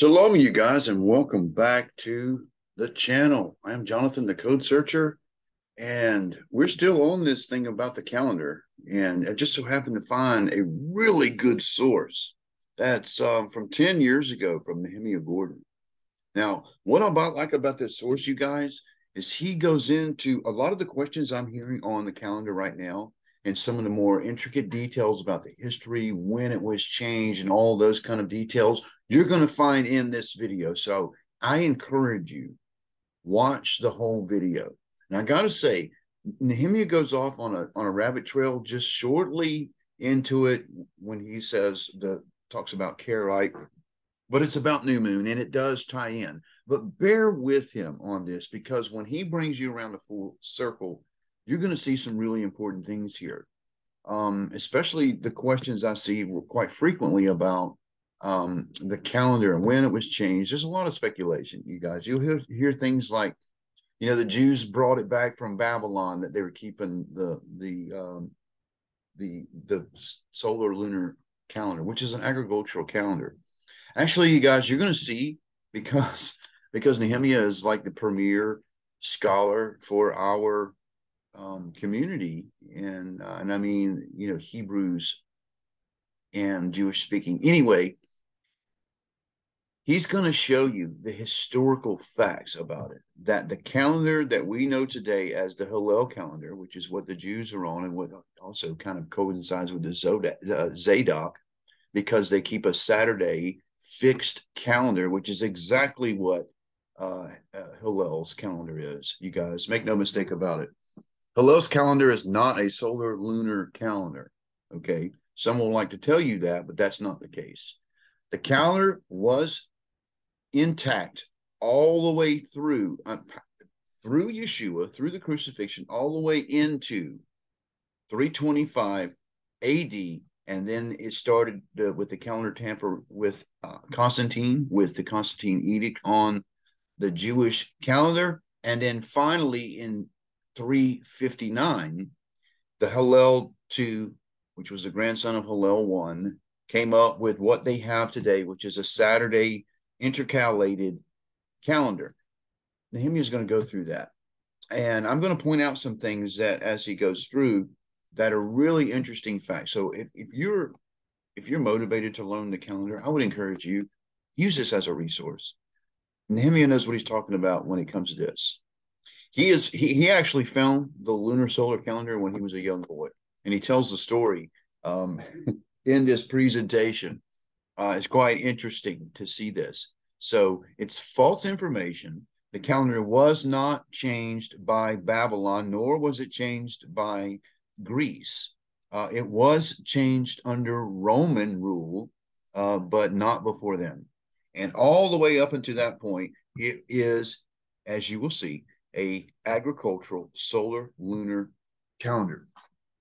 Shalom, you guys, and welcome back to the channel. I am Jonathan, the Code Searcher, and we're still on this thing about the calendar. And I just so happened to find a really good source that's um, from 10 years ago from Nehemia Gordon. Now, what I about like about this source, you guys, is he goes into a lot of the questions I'm hearing on the calendar right now and some of the more intricate details about the history, when it was changed, and all those kind of details you're going to find in this video. So I encourage you, watch the whole video. And I got to say, Nehemia goes off on a on a rabbit trail just shortly into it when he says the talks about Karaite, but it's about new moon and it does tie in. But bear with him on this because when he brings you around the full circle, you're going to see some really important things here. Um, especially the questions I see quite frequently about um, the calendar and when it was changed. There's a lot of speculation, you guys. You'll hear, hear things like, you know, the Jews brought it back from Babylon that they were keeping the the um, the the solar lunar calendar, which is an agricultural calendar. Actually, you guys, you're going to see because because Nehemia is like the premier scholar for our um, community, and uh, and I mean, you know, Hebrews and Jewish speaking. Anyway, he's going to show you the historical facts about it. That the calendar that we know today as the Hillel calendar, which is what the Jews are on, and what also kind of coincides with the Zodak, uh, Zadok, because they keep a Saturday fixed calendar, which is exactly what uh, uh, Hillel's calendar is. You guys make no mistake about it. Hillel's calendar is not a solar lunar calendar. Okay. Some will like to tell you that, but that's not the case. The calendar was intact all the way through, uh, through Yeshua, through the crucifixion, all the way into 325 AD. And then it started with the calendar tamper with uh, Constantine, with the Constantine edict on the Jewish calendar. And then finally in 359, the Hillel 2, which was the grandson of Hillel 1, came up with what they have today, which is a Saturday intercalated calendar. Nehemia is going to go through that. And I'm going to point out some things that as he goes through that are really interesting facts. So if, if you're if you're motivated to learn the calendar, I would encourage you use this as a resource. Nehemia knows what he's talking about when it comes to this. He is he, he actually found the lunar solar calendar when he was a young boy, and he tells the story um, in this presentation. Uh, it's quite interesting to see this. So it's false information. The calendar was not changed by Babylon, nor was it changed by Greece. Uh, it was changed under Roman rule, uh, but not before then. And all the way up until that point, it is, as you will see, a agricultural solar lunar calendar.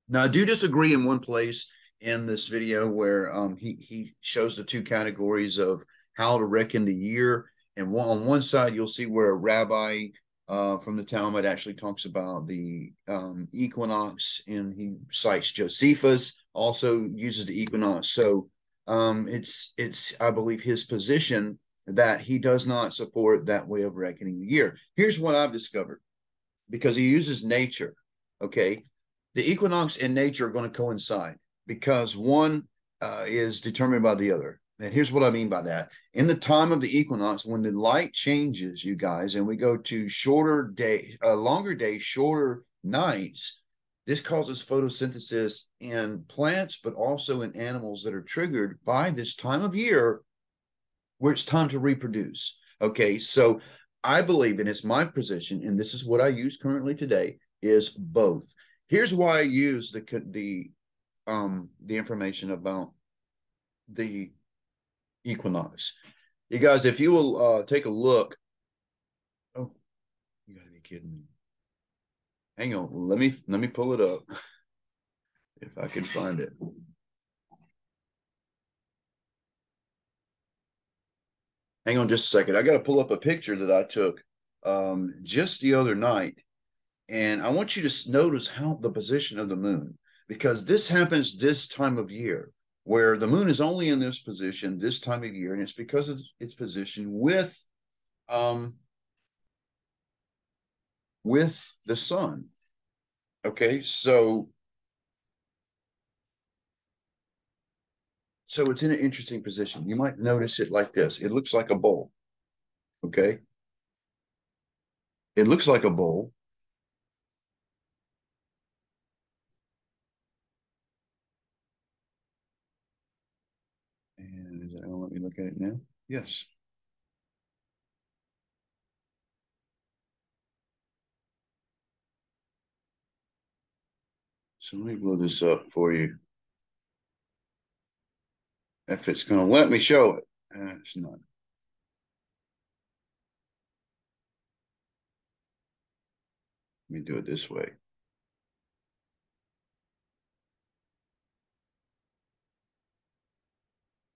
Now, I do disagree in one place in this video where um, he he shows the two categories of how to reckon the year, and one, on one side you'll see where a rabbi uh, from the Talmud actually talks about the um, equinox, and he cites Josephus, also uses the equinox. So um, it's it's I believe his position that he does not support that way of reckoning the year. Here's what I've discovered because he uses nature. Okay. The equinox and nature are going to coincide because one uh, is determined by the other. And here's what I mean by that. In the time of the equinox, when the light changes, you guys, and we go to shorter day, uh, longer days, shorter nights, this causes photosynthesis in plants, but also in animals that are triggered by this time of year where it's time to reproduce. Okay, so I believe, and it's my position, and this is what I use currently today, is both. Here's why I use the the um the information about the equinox. You guys, if you will uh take a look. Oh, you gotta be kidding me. Hang on, let me let me pull it up if I can find it. Hang on just a second. I got to pull up a picture that I took um, just the other night. And I want you to notice how the position of the moon, because this happens this time of year where the moon is only in this position this time of year, and it's because of its position with um with the sun. Okay, so so it's in an interesting position. You might notice it like this. It looks like a bowl. Okay. It looks like a bowl. And is that, oh, let me look at it now. Yes. So let me blow this up for you. If it's going to let me show it. Uh, it's not. Let me do it this way.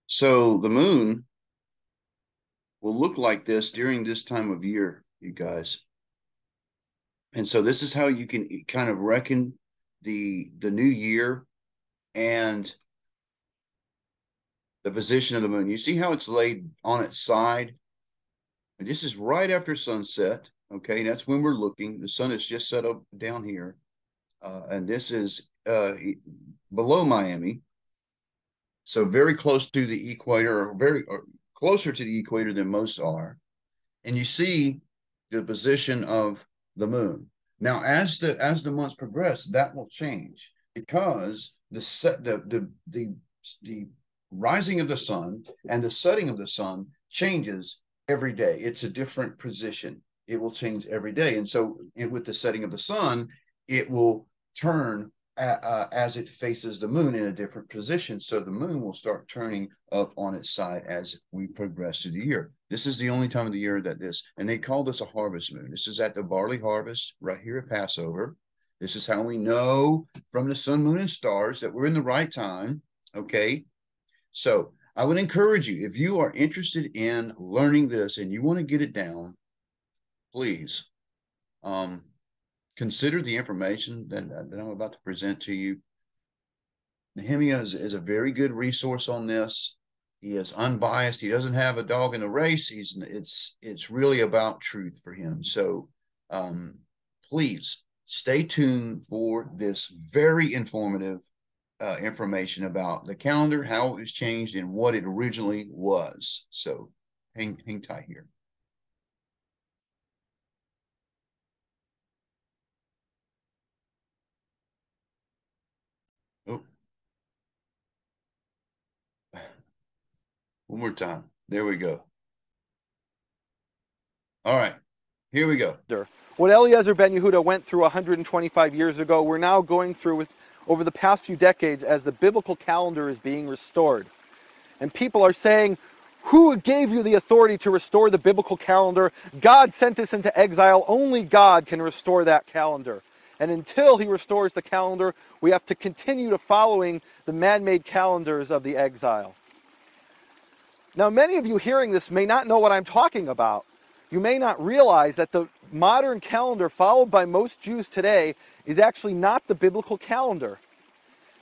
So the moon will look like this during this time of year, you guys. And so this is how you can kind of reckon the the new year and the position of the moon. You see how it's laid on its side? And this is right after sunset. Okay, that's when we're looking. The sun is just set up down here. Uh, and this is uh, below Miami. So very close to the equator, or very or closer to the equator than most are. And you see the position of the moon. Now, as the as the months progress, that will change because the set the the the the rising of the sun and the setting of the sun changes every day. It's a different position. It will change every day. And so, it, with the setting of the sun, it will turn uh, as it faces the moon in a different position. So, the moon will start turning up on its side as we progress through the year. This is the only time of the year that this, and they call this a harvest moon. This is at the barley harvest right here at Passover. This is how we know from the sun, moon, and stars that we're in the right time. Okay. So I would encourage you, if you are interested in learning this and you want to get it down, please um, consider the information that, that I'm about to present to you. Nehemia is, is a very good resource on this. He is unbiased. He doesn't have a dog in the race. He's it's it's really about truth for him. So um, please stay tuned for this very informative uh, information about the calendar, how it was changed, and what it originally was. So hang, hang tight here. Oh. One more time. There we go. All right. Here we go. What Eliezer ben Yehuda went through 125 years ago, we're now going through with over the past few decades as the biblical calendar is being restored. And people are saying, Who gave you the authority to restore the biblical calendar? God sent us into exile. Only God can restore that calendar. And until he restores the calendar, we have to continue to following the man-made calendars of the exile. Now, many of you hearing this may not know what I'm talking about. You may not realize that the modern calendar followed by most Jews today is actually not the biblical calendar.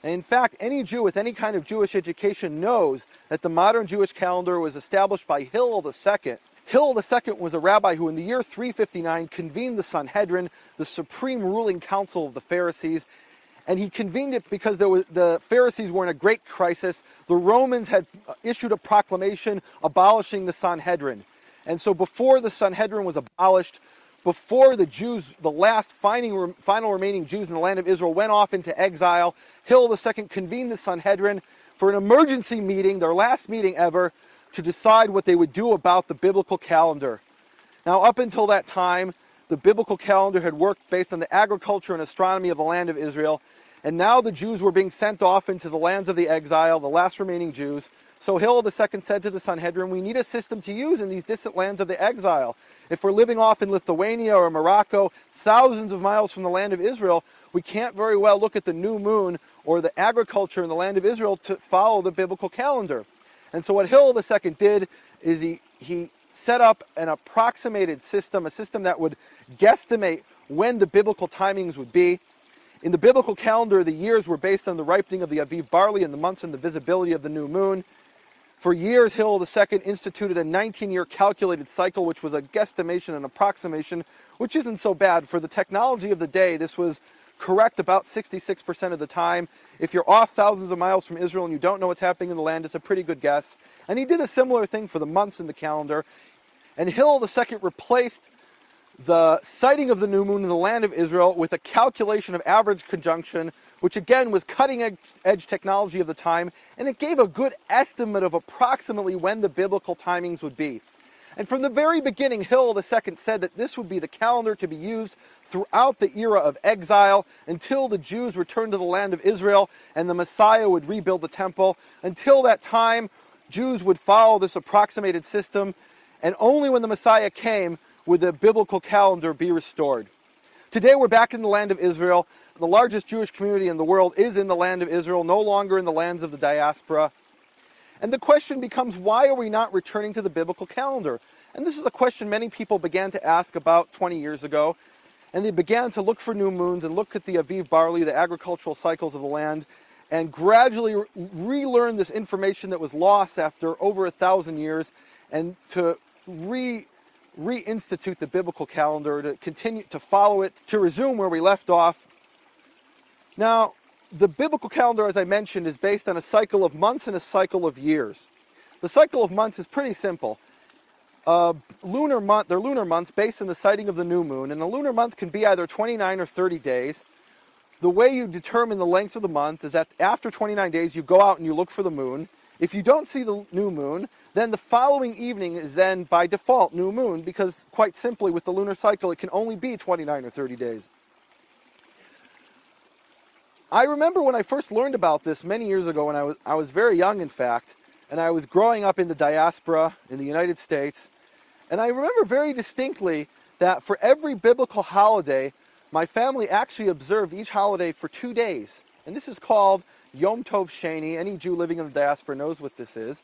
And in fact, any Jew with any kind of Jewish education knows that the modern Jewish calendar was established by Hillel II. Hillel II was a rabbi who, in the year 359, convened the Sanhedrin, the supreme ruling council of the Pharisees. And he convened it because was, the Pharisees were in a great crisis. The Romans had uh, issued a proclamation abolishing the Sanhedrin. And so, before the Sanhedrin was abolished, before the Jews, the last final, final remaining Jews in the land of Israel, went off into exile, Hillel II convened the Sanhedrin for an emergency meeting, their last meeting ever, to decide what they would do about the biblical calendar. Now, up until that time, the biblical calendar had worked based on the agriculture and astronomy of the land of Israel, and now the Jews were being sent off into the lands of the exile, the last remaining Jews. So Hillel II said to the Sanhedrin, We need a system to use in these distant lands of the exile. If we're living off in Lithuania or Morocco, thousands of miles from the land of Israel, we can't very well look at the new moon or the agriculture in the land of Israel to follow the biblical calendar. And so what Hillel II did is he, he set up an approximated system, a system that would guesstimate when the biblical timings would be. In the biblical calendar, the years were based on the ripening of the Aviv barley and the months and the visibility of the new moon. For years, Hillel II instituted a 19 year calculated cycle, which was a guesstimation and approximation, which isn't so bad. For the technology of the day, this was correct about 66% of the time. If you're off thousands of miles from Israel and you don't know what's happening in the land, it's a pretty good guess. And he did a similar thing for the months in the calendar. And Hillel II replaced the sighting of the new moon in the land of Israel with a calculation of average conjunction which again was cutting edge technology of the time, and it gave a good estimate of approximately when the biblical timings would be. And from the very beginning, Hillel II said that this would be the calendar to be used throughout the era of exile until the Jews returned to the land of Israel and the Messiah would rebuild the temple. Until that time, Jews would follow this approximated system, and only when the Messiah came would the biblical calendar be restored. Today, we're back in the land of Israel, the largest Jewish community in the world is in the land of Israel, no longer in the lands of the diaspora. And the question becomes why are we not returning to the biblical calendar? And this is a question many people began to ask about 20 years ago. And they began to look for new moons and look at the Aviv barley, the agricultural cycles of the land, and gradually relearn this information that was lost after over a thousand years and to re reinstitute the biblical calendar, to continue to follow it, to resume where we left off, now, the biblical calendar, as I mentioned, is based on a cycle of months and a cycle of years. The cycle of months is pretty simple. Uh, lunar month, they're lunar months based on the sighting of the new moon, and a lunar month can be either 29 or 30 days. The way you determine the length of the month is that after 29 days, you go out and you look for the moon. If you don't see the new moon, then the following evening is then by default new moon because quite simply with the lunar cycle it can only be 29 or 30 days. I remember when I first learned about this many years ago when I was, I was very young, in fact, and I was growing up in the diaspora in the United States. And I remember very distinctly that for every biblical holiday, my family actually observed each holiday for two days. And this is called Yom Tov Sheni. Any Jew living in the diaspora knows what this is.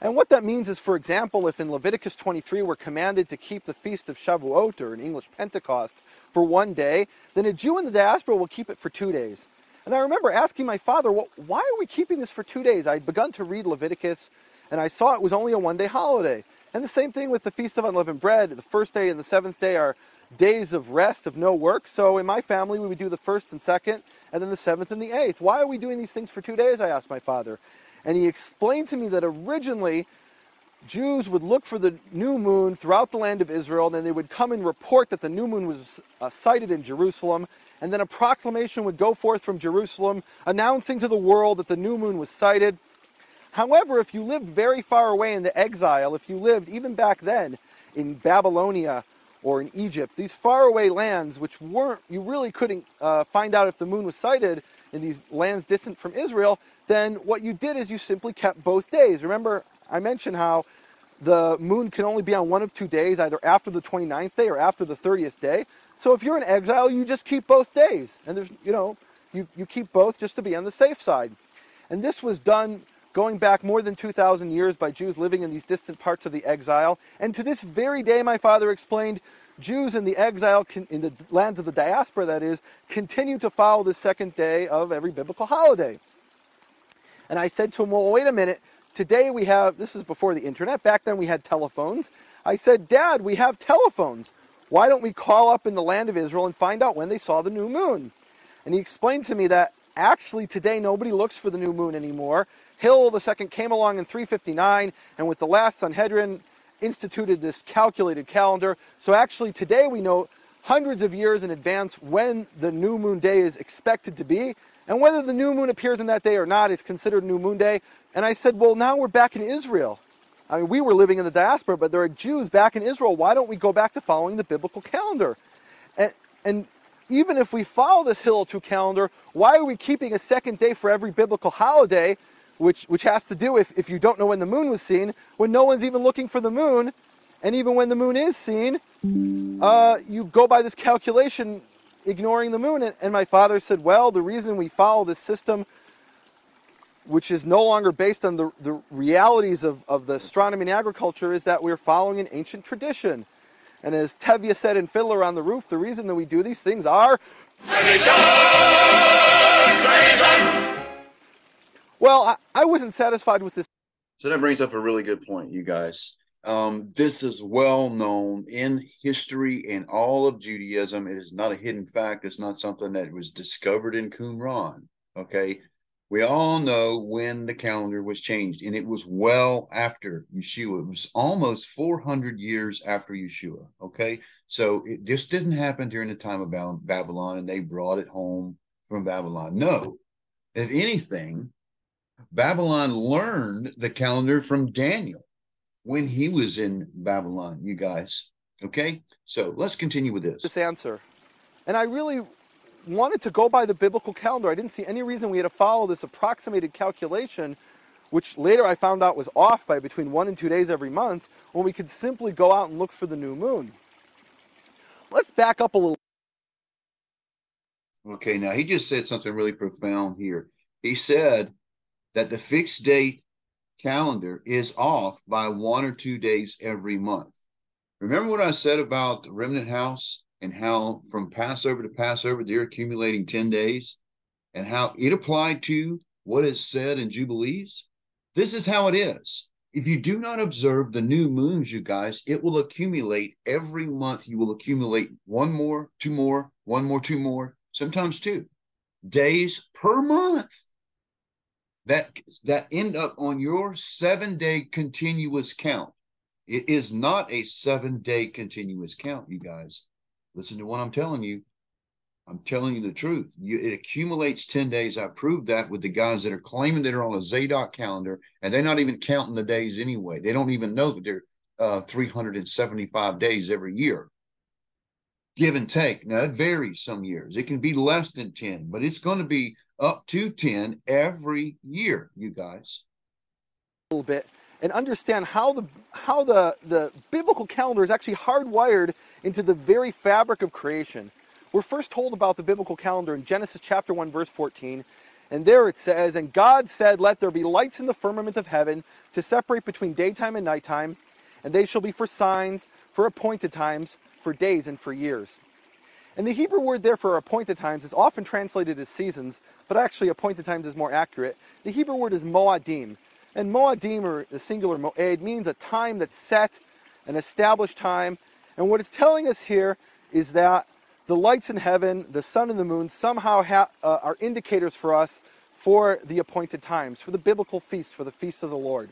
And what that means is, for example, if in Leviticus 23 we're commanded to keep the feast of Shavuot, or in English Pentecost, for one day, then a Jew in the diaspora will keep it for two days. And I remember asking my father, well, why are we keeping this for two days? I'd begun to read Leviticus, and I saw it was only a one day holiday. And the same thing with the Feast of Unleavened Bread. The first day and the seventh day are days of rest, of no work. So in my family, we would do the first and second, and then the seventh and the eighth. Why are we doing these things for two days? I asked my father. And he explained to me that originally Jews would look for the new moon throughout the land of Israel, and then they would come and report that the new moon was uh, sighted in Jerusalem, and then a proclamation would go forth from Jerusalem announcing to the world that the new moon was sighted. However, if you lived very far away in the exile, if you lived even back then in Babylonia or in Egypt, these faraway lands, which weren't, you really couldn't uh, find out if the moon was sighted in these lands distant from Israel, then what you did is you simply kept both days. Remember, I mentioned how the moon can only be on one of two days, either after the 29th day or after the 30th day. So if you're in exile, you just keep both days. And there's, you know, you, you keep both just to be on the safe side. And this was done going back more than 2,000 years by Jews living in these distant parts of the exile. And to this very day, my father explained, Jews in the exile, in the lands of the diaspora, that is, continue to follow the second day of every biblical holiday. And I said to him, well, wait a minute. Today we have, this is before the internet, back then we had telephones. I said, Dad, we have telephones. Why don't we call up in the land of Israel and find out when they saw the new moon? And he explained to me that actually today nobody looks for the new moon anymore. Hillel II came along in 359 and with the last Sanhedrin instituted this calculated calendar. So actually today we know hundreds of years in advance when the new moon day is expected to be. And whether the new moon appears in that day or not, it's considered new moon day. And I said, well, now we're back in Israel. I mean, we were living in the diaspora, but there are Jews back in Israel. Why don't we go back to following the biblical calendar? And, and even if we follow this Hillel 2 calendar, why are we keeping a second day for every biblical holiday, which, which has to do if, if you don't know when the moon was seen, when no one's even looking for the moon, and even when the moon is seen, uh, you go by this calculation ignoring the moon. And, my father said, well, the reason we follow this system which is no longer based on the, the realities of, of the astronomy and agriculture, is that we're following an ancient tradition. And as Tevye said in Fiddler on the Roof, the reason that we do these things are Tradition! Tradition! Well, I, I wasn't satisfied with this. So that brings up a really good point, you guys. Um, this is well known in history and all of Judaism. It is not a hidden fact. It's not something that was discovered in Qumran. Okay. We all know when the calendar was changed, and it was well after Yeshua. It was almost 400 years after Yeshua. Okay. So it just didn't happen during the time of Babylon, and they brought it home from Babylon. No. If anything, Babylon learned the calendar from Daniel when he was in Babylon, you guys. Okay, so let's continue with this. This answer. And I really wanted to go by the biblical calendar. I didn't see any reason we had to follow this approximated calculation, which later I found out was off by between one and two days every month, when we could simply go out and look for the new moon. Let's back up a little. Okay, now he just said something really profound here. He said that the fixed date calendar is off by one or two days every month. Remember what I said about the remnant house and how from Passover to Passover they're accumulating 10 days and how it applied to what is said in Jubilees? This is how it is. If you do not observe the new moons, you guys, it will accumulate every month. You will accumulate one more, two more, one more, two more, sometimes two days per month that that end up on your seven day continuous count. It is not a seven day continuous count, you guys. Listen to what I'm telling you. I'm telling you the truth. You, it accumulates 10 days. I proved that with the guys that are claiming that are on a Zadok calendar, and they're not even counting the days anyway. They don't even know that they're uh, 375 days every year give and take. Now, it varies some years. It can be less than 10, but it's going to be up to 10 every year, you guys. A little bit and understand how the how the the biblical calendar is actually hardwired into the very fabric of creation. We're first told about the biblical calendar in Genesis chapter 1 verse 14. And there it says, And God said, Let there be lights in the firmament of heaven to separate between daytime and nighttime, and they shall be for signs, for appointed times, for days, and for years. And the Hebrew word there for appointed times is often translated as seasons, but actually appointed times is more accurate. The Hebrew word is moadim. And moadim, or the singular moed, means a time that's set, an established time. And what it's telling us here is that the lights in heaven, the sun and the moon, somehow ha- uh, are indicators for us for the appointed times, for the biblical feasts, for the feast of the Lord.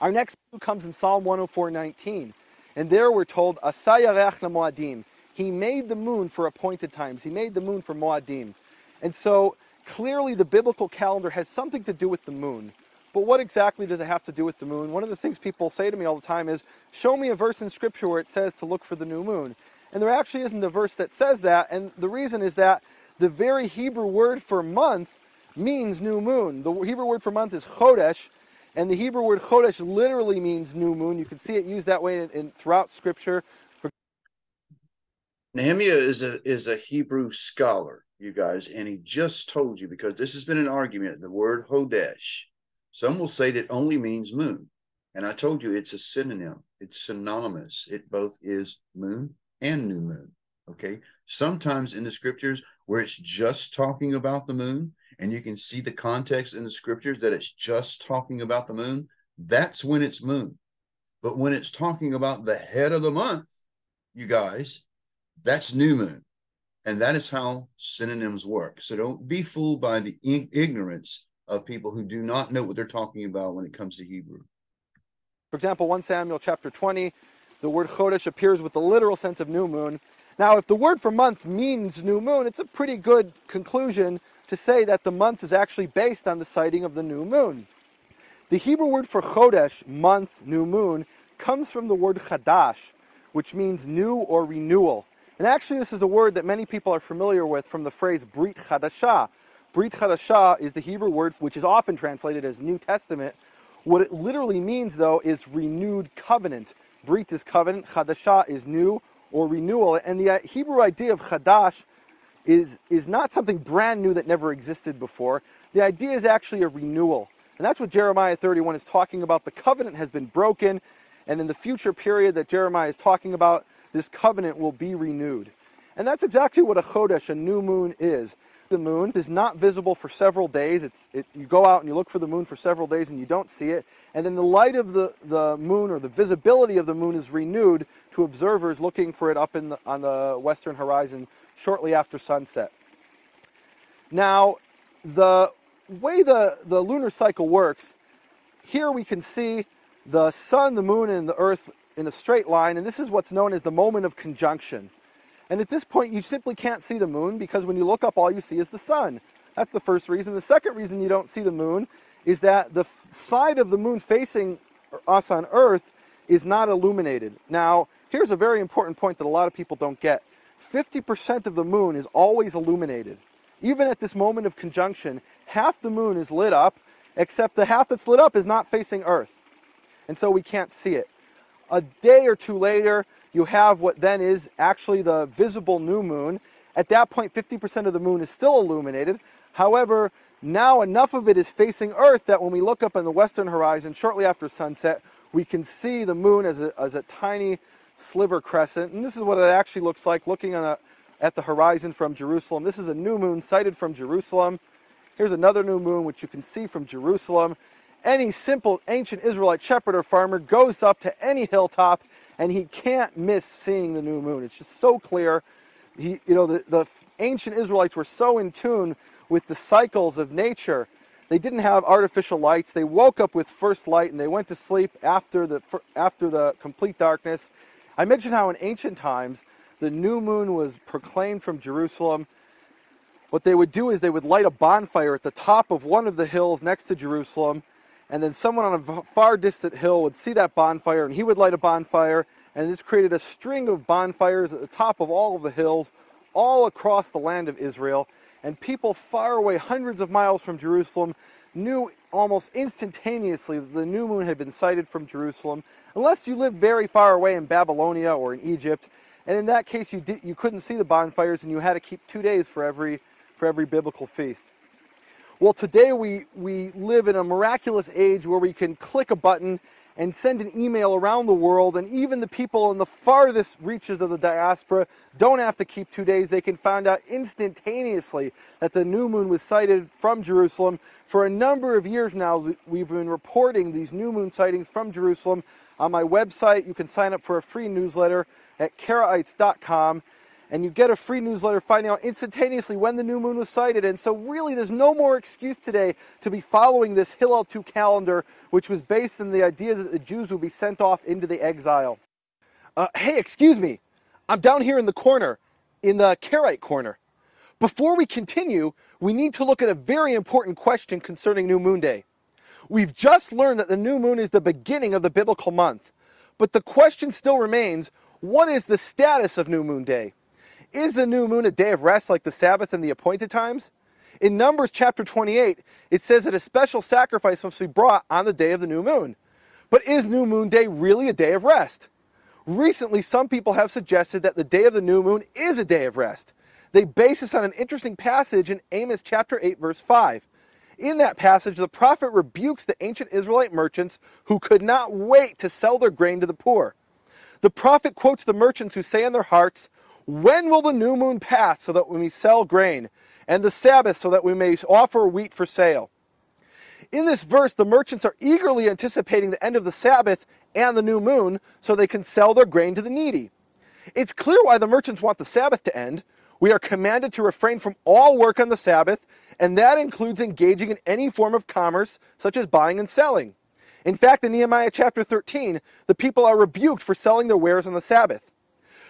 Our next comes in Psalm 104:19, and there we're told Asayarech moadim. He made the moon for appointed times. He made the moon for moadim. And so clearly the biblical calendar has something to do with the moon. But what exactly does it have to do with the moon? One of the things people say to me all the time is, show me a verse in Scripture where it says to look for the new moon. And there actually isn't a verse that says that. And the reason is that the very Hebrew word for month means new moon. The Hebrew word for month is chodesh. And the Hebrew word chodesh literally means new moon. You can see it used that way in, in throughout Scripture. Nehemia is a is a Hebrew scholar you guys, and he just told you because this has been an argument. The word Hodesh, some will say that only means moon, and I told you it's a synonym. It's synonymous. It both is moon and new moon. Okay. Sometimes in the scriptures where it's just talking about the moon, and you can see the context in the scriptures that it's just talking about the moon, that's when it's moon. But when it's talking about the head of the month, you guys, that's new moon. And that is how synonyms work. So don't be fooled by the ignorance of people who do not know what they're talking about when it comes to Hebrew. For example, 1 Samuel chapter 20, the word Chodesh appears with the literal sense of new moon. Now, if the word for month means new moon, it's a pretty good conclusion to say that the month is actually based on the sighting of the new moon. The Hebrew word for Chodesh, month, new moon, comes from the word Chadash, which means new or renewal. And actually, this is a word that many people are familiar with from the phrase Brit Chadashah. Brit Chadashah is the Hebrew word which is often translated as New Testament. What it literally means, though, is renewed covenant. Brit is covenant, Chadashah is new or renewal. And the uh, Hebrew idea of Chadash is, is not something brand new that never existed before. The idea is actually a renewal. And that's what Jeremiah 31 is talking about. The covenant has been broken, and in the future period that Jeremiah is talking about, this covenant will be renewed. And that's exactly what a chodesh, a new moon, is. The moon is not visible for several days. It's, it, you go out and you look for the moon for several days and you don't see it. And then the light of the, the moon or the visibility of the moon is renewed to observers looking for it up in the, on the western horizon shortly after sunset. Now, the way the, the lunar cycle works, here we can see the sun, the moon, and the earth in a straight line, and this is what's known as the moment of conjunction. And at this point, you simply can't see the moon because when you look up, all you see is the sun. That's the first reason. The second reason you don't see the moon is that the side of the moon facing us on Earth is not illuminated. Now, here's a very important point that a lot of people don't get 50% of the moon is always illuminated. Even at this moment of conjunction, half the moon is lit up, except the half that's lit up is not facing Earth. And so we can't see it. A day or two later, you have what then is actually the visible new moon. At that point, 50% of the moon is still illuminated. However, now enough of it is facing Earth that when we look up on the western horizon shortly after sunset, we can see the moon as a, as a tiny sliver crescent. And this is what it actually looks like looking a, at the horizon from Jerusalem. This is a new moon sighted from Jerusalem. Here's another new moon, which you can see from Jerusalem. Any simple ancient Israelite shepherd or farmer goes up to any hilltop and he can't miss seeing the new moon. It's just so clear. He, you know, the, the ancient Israelites were so in tune with the cycles of nature. They didn't have artificial lights. They woke up with first light and they went to sleep after the, after the complete darkness. I mentioned how in ancient times the new moon was proclaimed from Jerusalem. What they would do is they would light a bonfire at the top of one of the hills next to Jerusalem, and then someone on a far distant hill would see that bonfire and he would light a bonfire, and this created a string of bonfires at the top of all of the hills all across the land of Israel and people far away, hundreds of miles from Jerusalem, knew almost instantaneously that the new moon had been sighted from Jerusalem, unless you lived very far away in Babylonia or in Egypt. And in that case, you, you couldn't see the bonfires and you had to keep two days for every, for every biblical feast. Well, today we, we live in a miraculous age where we can click a button and send an email around the world, and even the people in the farthest reaches of the diaspora don't have to keep two days. They can find out instantaneously that the new moon was sighted from Jerusalem. For a number of years now, we've been reporting these new moon sightings from Jerusalem. On my website, you can sign up for a free newsletter at karaites.com and you get a free newsletter finding out instantaneously when the new moon was sighted. And so, really, there's no more excuse today to be following this Hillel 2 calendar, which was based on the idea that the Jews would be sent off into the exile. Uh, hey, excuse me. I'm down here in the corner, in the Karaite corner. Before we continue, we need to look at a very important question concerning New Moon Day. We've just learned that the new moon is the beginning of the biblical month. But the question still remains what is the status of New Moon Day? Is the new moon a day of rest like the Sabbath and the appointed times? In Numbers chapter 28, it says that a special sacrifice must be brought on the day of the new moon. But is New Moon Day really a day of rest? Recently, some people have suggested that the day of the new moon is a day of rest. They base this on an interesting passage in Amos chapter 8, verse 5. In that passage, the prophet rebukes the ancient Israelite merchants who could not wait to sell their grain to the poor. The prophet quotes the merchants who say in their hearts, when will the new moon pass so that we may sell grain, and the Sabbath so that we may offer wheat for sale? In this verse, the merchants are eagerly anticipating the end of the Sabbath and the new moon so they can sell their grain to the needy. It's clear why the merchants want the Sabbath to end. We are commanded to refrain from all work on the Sabbath, and that includes engaging in any form of commerce, such as buying and selling. In fact, in Nehemiah chapter 13, the people are rebuked for selling their wares on the Sabbath.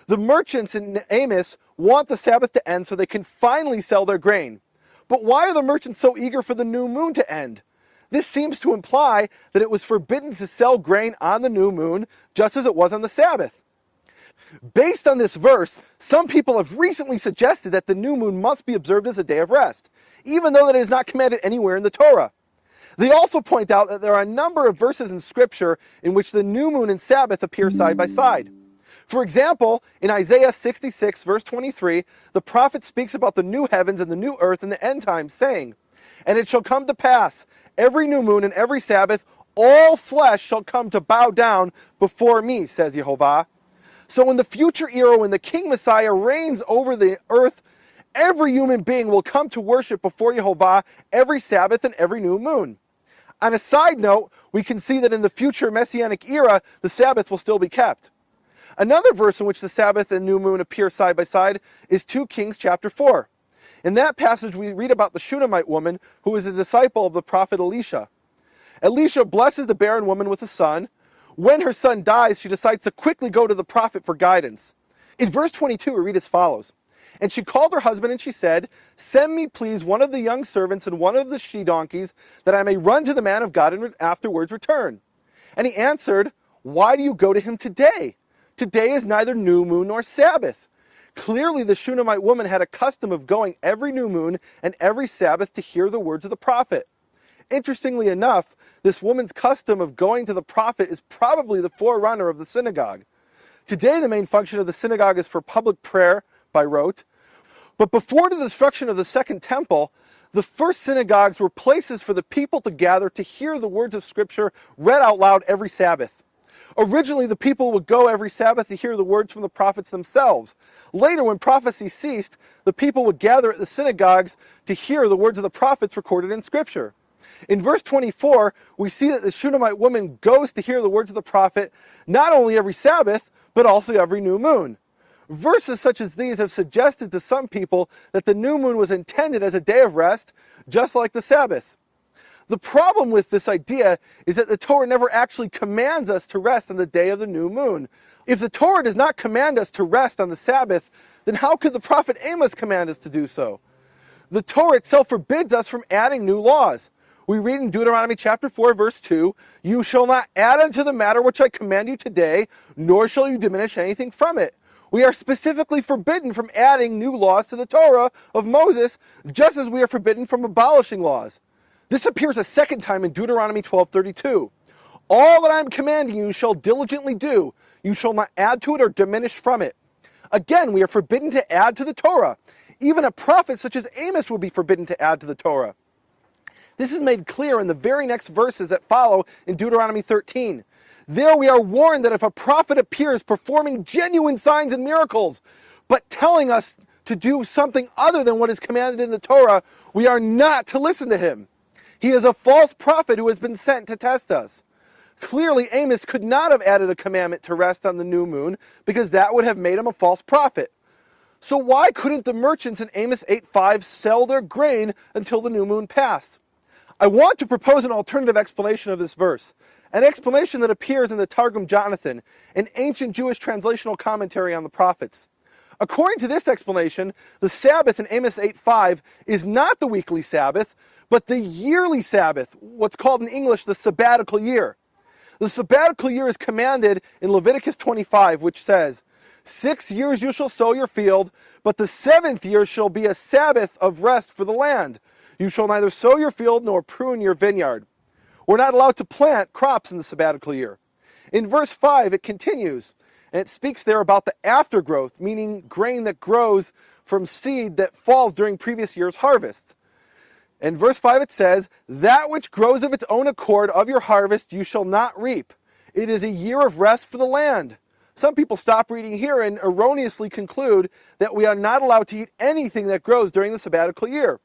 The merchants in Amos want the Sabbath to end so they can finally sell their grain. But why are the merchants so eager for the new moon to end? This seems to imply that it was forbidden to sell grain on the new moon, just as it was on the Sabbath. Based on this verse, some people have recently suggested that the new moon must be observed as a day of rest, even though that is not commanded anywhere in the Torah. They also point out that there are a number of verses in Scripture in which the new moon and Sabbath appear side by side. For example, in Isaiah 66, verse 23, the prophet speaks about the new heavens and the new earth in the end times, saying, And it shall come to pass, every new moon and every Sabbath, all flesh shall come to bow down before me, says Jehovah. So in the future era, when the King Messiah reigns over the earth, every human being will come to worship before Jehovah every Sabbath and every new moon. On a side note, we can see that in the future Messianic era, the Sabbath will still be kept. Another verse in which the Sabbath and new moon appear side by side is 2 Kings chapter 4. In that passage, we read about the Shunammite woman who is a disciple of the prophet Elisha. Elisha blesses the barren woman with a son. When her son dies, she decides to quickly go to the prophet for guidance. In verse 22, we read as follows And she called her husband and she said, Send me, please, one of the young servants and one of the she donkeys, that I may run to the man of God and afterwards return. And he answered, Why do you go to him today? Today is neither new moon nor Sabbath. Clearly, the Shunammite woman had a custom of going every new moon and every Sabbath to hear the words of the prophet. Interestingly enough, this woman's custom of going to the prophet is probably the forerunner of the synagogue. Today, the main function of the synagogue is for public prayer by rote. But before the destruction of the Second Temple, the first synagogues were places for the people to gather to hear the words of Scripture read out loud every Sabbath. Originally, the people would go every Sabbath to hear the words from the prophets themselves. Later, when prophecy ceased, the people would gather at the synagogues to hear the words of the prophets recorded in Scripture. In verse 24, we see that the Shunammite woman goes to hear the words of the prophet not only every Sabbath, but also every new moon. Verses such as these have suggested to some people that the new moon was intended as a day of rest, just like the Sabbath. The problem with this idea is that the Torah never actually commands us to rest on the day of the new moon. If the Torah does not command us to rest on the Sabbath, then how could the prophet Amos command us to do so? The Torah itself forbids us from adding new laws. We read in Deuteronomy chapter 4, verse 2 You shall not add unto the matter which I command you today, nor shall you diminish anything from it. We are specifically forbidden from adding new laws to the Torah of Moses, just as we are forbidden from abolishing laws. This appears a second time in Deuteronomy 12:32. All that I am commanding you shall diligently do. You shall not add to it or diminish from it. Again, we are forbidden to add to the Torah. Even a prophet such as Amos will be forbidden to add to the Torah. This is made clear in the very next verses that follow in Deuteronomy 13. There we are warned that if a prophet appears performing genuine signs and miracles, but telling us to do something other than what is commanded in the Torah, we are not to listen to him. He is a false prophet who has been sent to test us. Clearly, Amos could not have added a commandment to rest on the new moon because that would have made him a false prophet. So why couldn't the merchants in Amos 8:5 sell their grain until the new moon passed? I want to propose an alternative explanation of this verse, an explanation that appears in the Targum Jonathan, an ancient Jewish translational commentary on the prophets. According to this explanation, the Sabbath in Amos 8:5 is not the weekly Sabbath, but the yearly Sabbath, what's called in English the sabbatical year. The sabbatical year is commanded in Leviticus 25, which says, Six years you shall sow your field, but the seventh year shall be a Sabbath of rest for the land. You shall neither sow your field nor prune your vineyard. We're not allowed to plant crops in the sabbatical year. In verse 5, it continues, and it speaks there about the aftergrowth, meaning grain that grows from seed that falls during previous year's harvest. In verse 5 it says, That which grows of its own accord of your harvest you shall not reap. It is a year of rest for the land. Some people stop reading here and erroneously conclude that we are not allowed to eat anything that grows during the sabbatical year.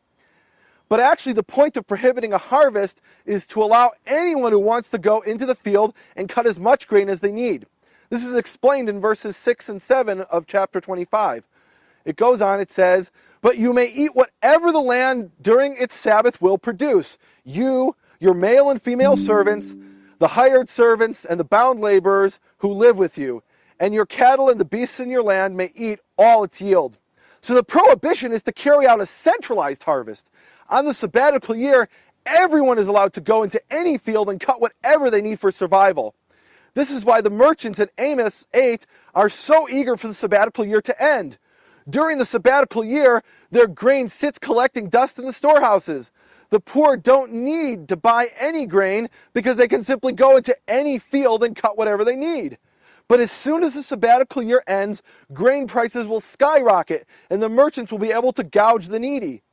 But actually, the point of prohibiting a harvest is to allow anyone who wants to go into the field and cut as much grain as they need. This is explained in verses 6 and 7 of chapter 25. It goes on, it says, but you may eat whatever the land during its Sabbath will produce. You, your male and female servants, the hired servants, and the bound laborers who live with you, and your cattle and the beasts in your land may eat all its yield. So the prohibition is to carry out a centralized harvest. On the sabbatical year, everyone is allowed to go into any field and cut whatever they need for survival. This is why the merchants in Amos 8 are so eager for the sabbatical year to end. During the sabbatical year, their grain sits collecting dust in the storehouses. The poor don't need to buy any grain because they can simply go into any field and cut whatever they need. But as soon as the sabbatical year ends, grain prices will skyrocket and the merchants will be able to gouge the needy.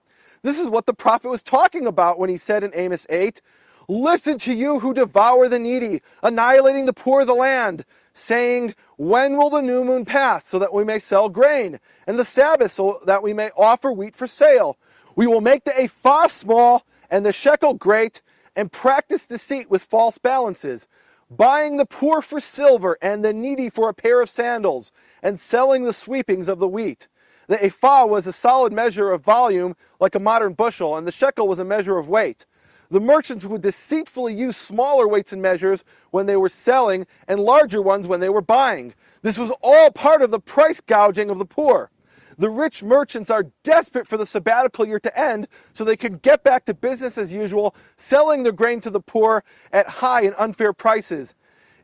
This is what the prophet was talking about when he said in Amos 8, Listen to you who devour the needy, annihilating the poor of the land. Saying, When will the new moon pass so that we may sell grain, and the Sabbath so that we may offer wheat for sale? We will make the ephah small and the shekel great, and practice deceit with false balances, buying the poor for silver and the needy for a pair of sandals, and selling the sweepings of the wheat. The ephah was a solid measure of volume, like a modern bushel, and the shekel was a measure of weight. The merchants would deceitfully use smaller weights and measures when they were selling and larger ones when they were buying. This was all part of the price gouging of the poor. The rich merchants are desperate for the sabbatical year to end so they can get back to business as usual, selling their grain to the poor at high and unfair prices.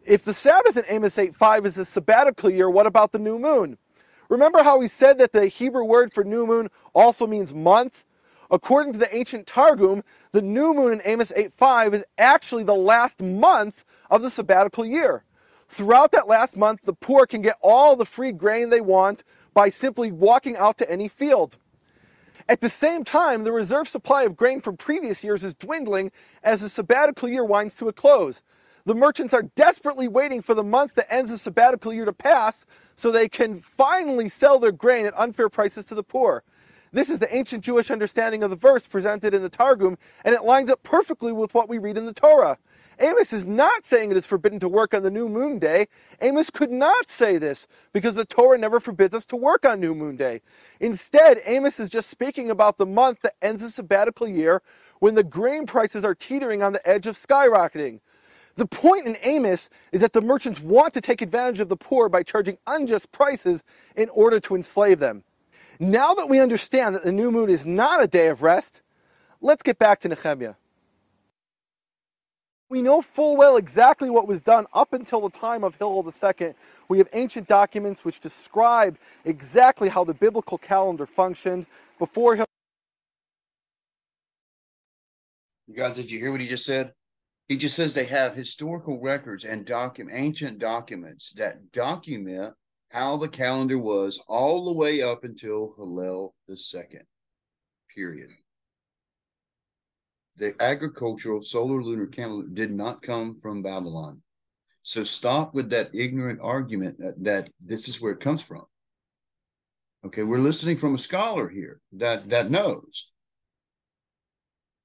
If the Sabbath in Amos 8:5 is the sabbatical year, what about the new moon? Remember how we said that the Hebrew word for new moon also means month? According to the ancient Targum, the new moon in Amos 8:5 is actually the last month of the sabbatical year. Throughout that last month, the poor can get all the free grain they want by simply walking out to any field. At the same time, the reserve supply of grain from previous years is dwindling as the sabbatical year winds to a close. The merchants are desperately waiting for the month that ends the sabbatical year to pass so they can finally sell their grain at unfair prices to the poor. This is the ancient Jewish understanding of the verse presented in the Targum, and it lines up perfectly with what we read in the Torah. Amos is not saying it is forbidden to work on the new moon day. Amos could not say this because the Torah never forbids us to work on new moon day. Instead, Amos is just speaking about the month that ends the sabbatical year when the grain prices are teetering on the edge of skyrocketing. The point in Amos is that the merchants want to take advantage of the poor by charging unjust prices in order to enslave them. Now that we understand that the new moon is not a day of rest, let's get back to Nehemia. We know full well exactly what was done up until the time of Hillel II. We have ancient documents which describe exactly how the biblical calendar functioned before Hillel. You guys, did you hear what he just said? He just says they have historical records and ancient documents that document how the calendar was all the way up until Hillel II. Period the agricultural solar lunar calendar did not come from Babylon. So stop with that ignorant argument that, that this is where it comes from. Okay, we're listening from a scholar here that that knows.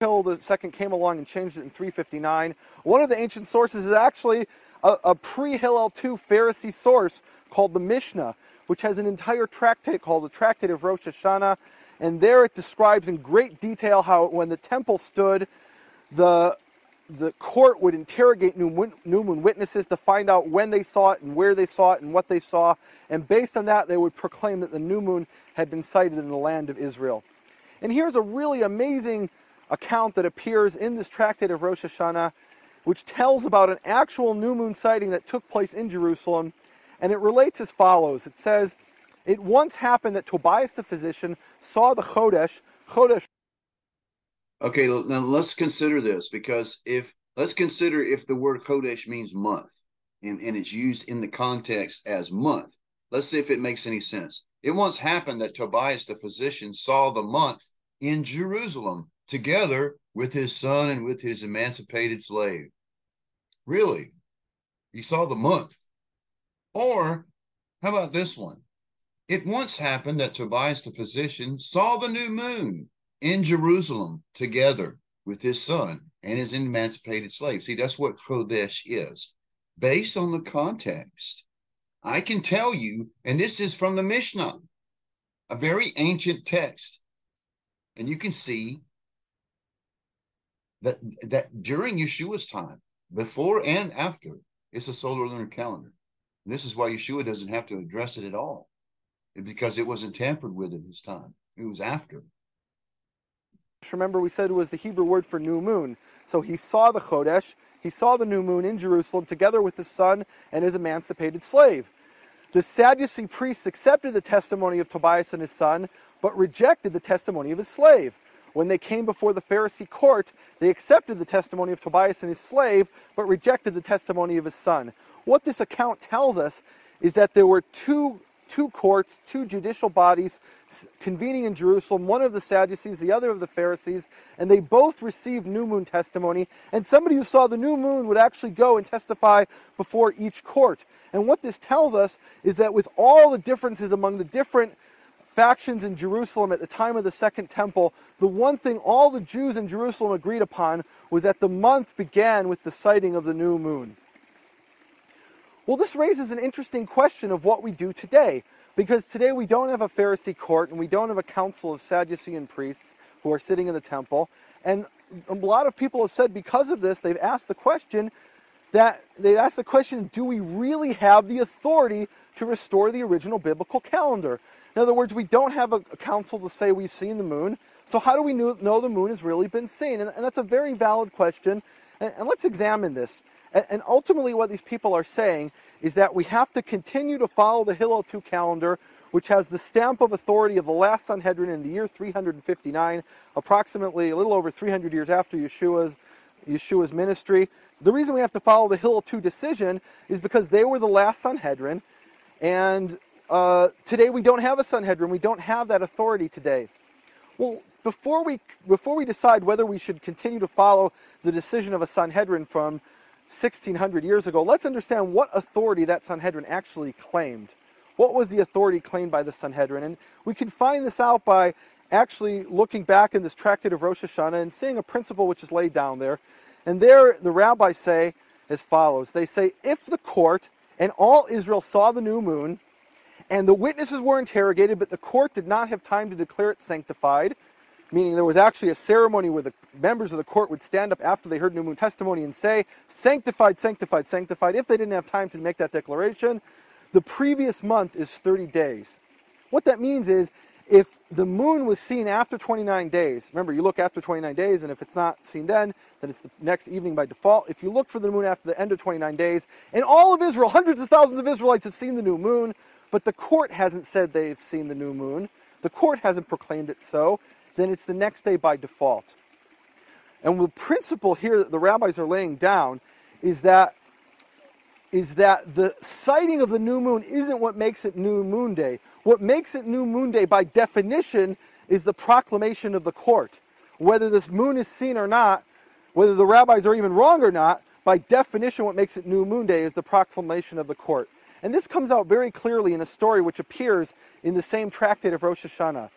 Hillel the second came along and changed it in 359. One of the ancient sources is actually a, a pre-Hillel II Pharisee source called the Mishnah, which has an entire tractate called the Tractate of Rosh Hashanah and there it describes in great detail how when the temple stood, the the court would interrogate new moon witnesses to find out when they saw it and where they saw it and what they saw. And based on that, they would proclaim that the new moon had been sighted in the land of Israel. And here's a really amazing account that appears in this tractate of Rosh Hashanah, which tells about an actual new moon sighting that took place in Jerusalem. And it relates as follows It says, it once happened that Tobias the physician saw the Chodesh. Chodesh. Okay, now let's consider this because if let's consider if the word Chodesh means month and, and it's used in the context as month. Let's see if it makes any sense. It once happened that Tobias the physician saw the month in Jerusalem together with his son and with his emancipated slave. Really? He saw the month. Or how about this one? It once happened that Tobias the physician saw the new moon in Jerusalem together with his son and his emancipated slave. See, that's what Chodesh is. Based on the context, I can tell you, and this is from the Mishnah, a very ancient text. And you can see that, that during Yeshua's time, before and after, it's a solar lunar calendar. And this is why Yeshua doesn't have to address it at all because it wasn't tampered with in his time. It was after. Remember, we said it was the Hebrew word for new moon. So he saw the Chodesh, he saw the new moon in Jerusalem together with his son and his emancipated slave. The Sadducee priests accepted the testimony of Tobias and his son, but rejected the testimony of his slave. When they came before the Pharisee court, they accepted the testimony of Tobias and his slave, but rejected the testimony of his son. What this account tells us is that there were two two courts, two judicial bodies convening in Jerusalem, one of the Sadducees, the other of the Pharisees, and they both received new moon testimony. And somebody who saw the new moon would actually go and testify before each court. And what this tells us is that with all the differences among the different factions in Jerusalem at the time of the Second Temple, the one thing all the Jews in Jerusalem agreed upon was that the month began with the sighting of the new moon. Well, this raises an interesting question of what we do today, because today we don't have a Pharisee court and we don't have a council of Sadducean priests who are sitting in the temple. And a lot of people have said because of this, they've asked the question that they've asked the question, do we really have the authority to restore the original biblical calendar? In other words, we don't have a, council to say we've seen the moon. So how do we know, the moon has really been seen? And, and that's a very valid question. And, and let's examine this. And ultimately, what these people are saying is that we have to continue to follow the Hillel 2 calendar, which has the stamp of authority of the last Sanhedrin in the year 359, approximately a little over 300 years after Yeshua's, Yeshua's ministry. The reason we have to follow the Hillel 2 decision is because they were the last Sanhedrin, and uh, today we don't have a Sanhedrin. We don't have that authority today. Well, before we, before we decide whether we should continue to follow the decision of a Sanhedrin from 1600 years ago, let's understand what authority that Sanhedrin actually claimed. What was the authority claimed by the Sanhedrin? And we can find this out by actually looking back in this tractate of Rosh Hashanah and seeing a principle which is laid down there. And there the rabbis say as follows They say, If the court and all Israel saw the new moon, and the witnesses were interrogated, but the court did not have time to declare it sanctified, meaning there was actually a ceremony where the members of the court would stand up after they heard new moon testimony and say, sanctified, sanctified, sanctified. If they didn't have time to make that declaration, the previous month is 30 days. What that means is if the moon was seen after 29 days, remember you look after 29 days, and if it's not seen then, then it's the next evening by default. If you look for the moon after the end of 29 days, and all of Israel, hundreds of thousands of Israelites have seen the new moon, but the court hasn't said they've seen the new moon, the court hasn't proclaimed it so, then it's the next day by default. And the principle here that the rabbis are laying down is that is that the sighting of the new moon isn't what makes it new moon day. What makes it new moon day by definition is the proclamation of the court. Whether this moon is seen or not, whether the rabbis are even wrong or not, by definition what makes it new moon day is the proclamation of the court. And this comes out very clearly in a story which appears in the same tractate of Rosh Hashanah.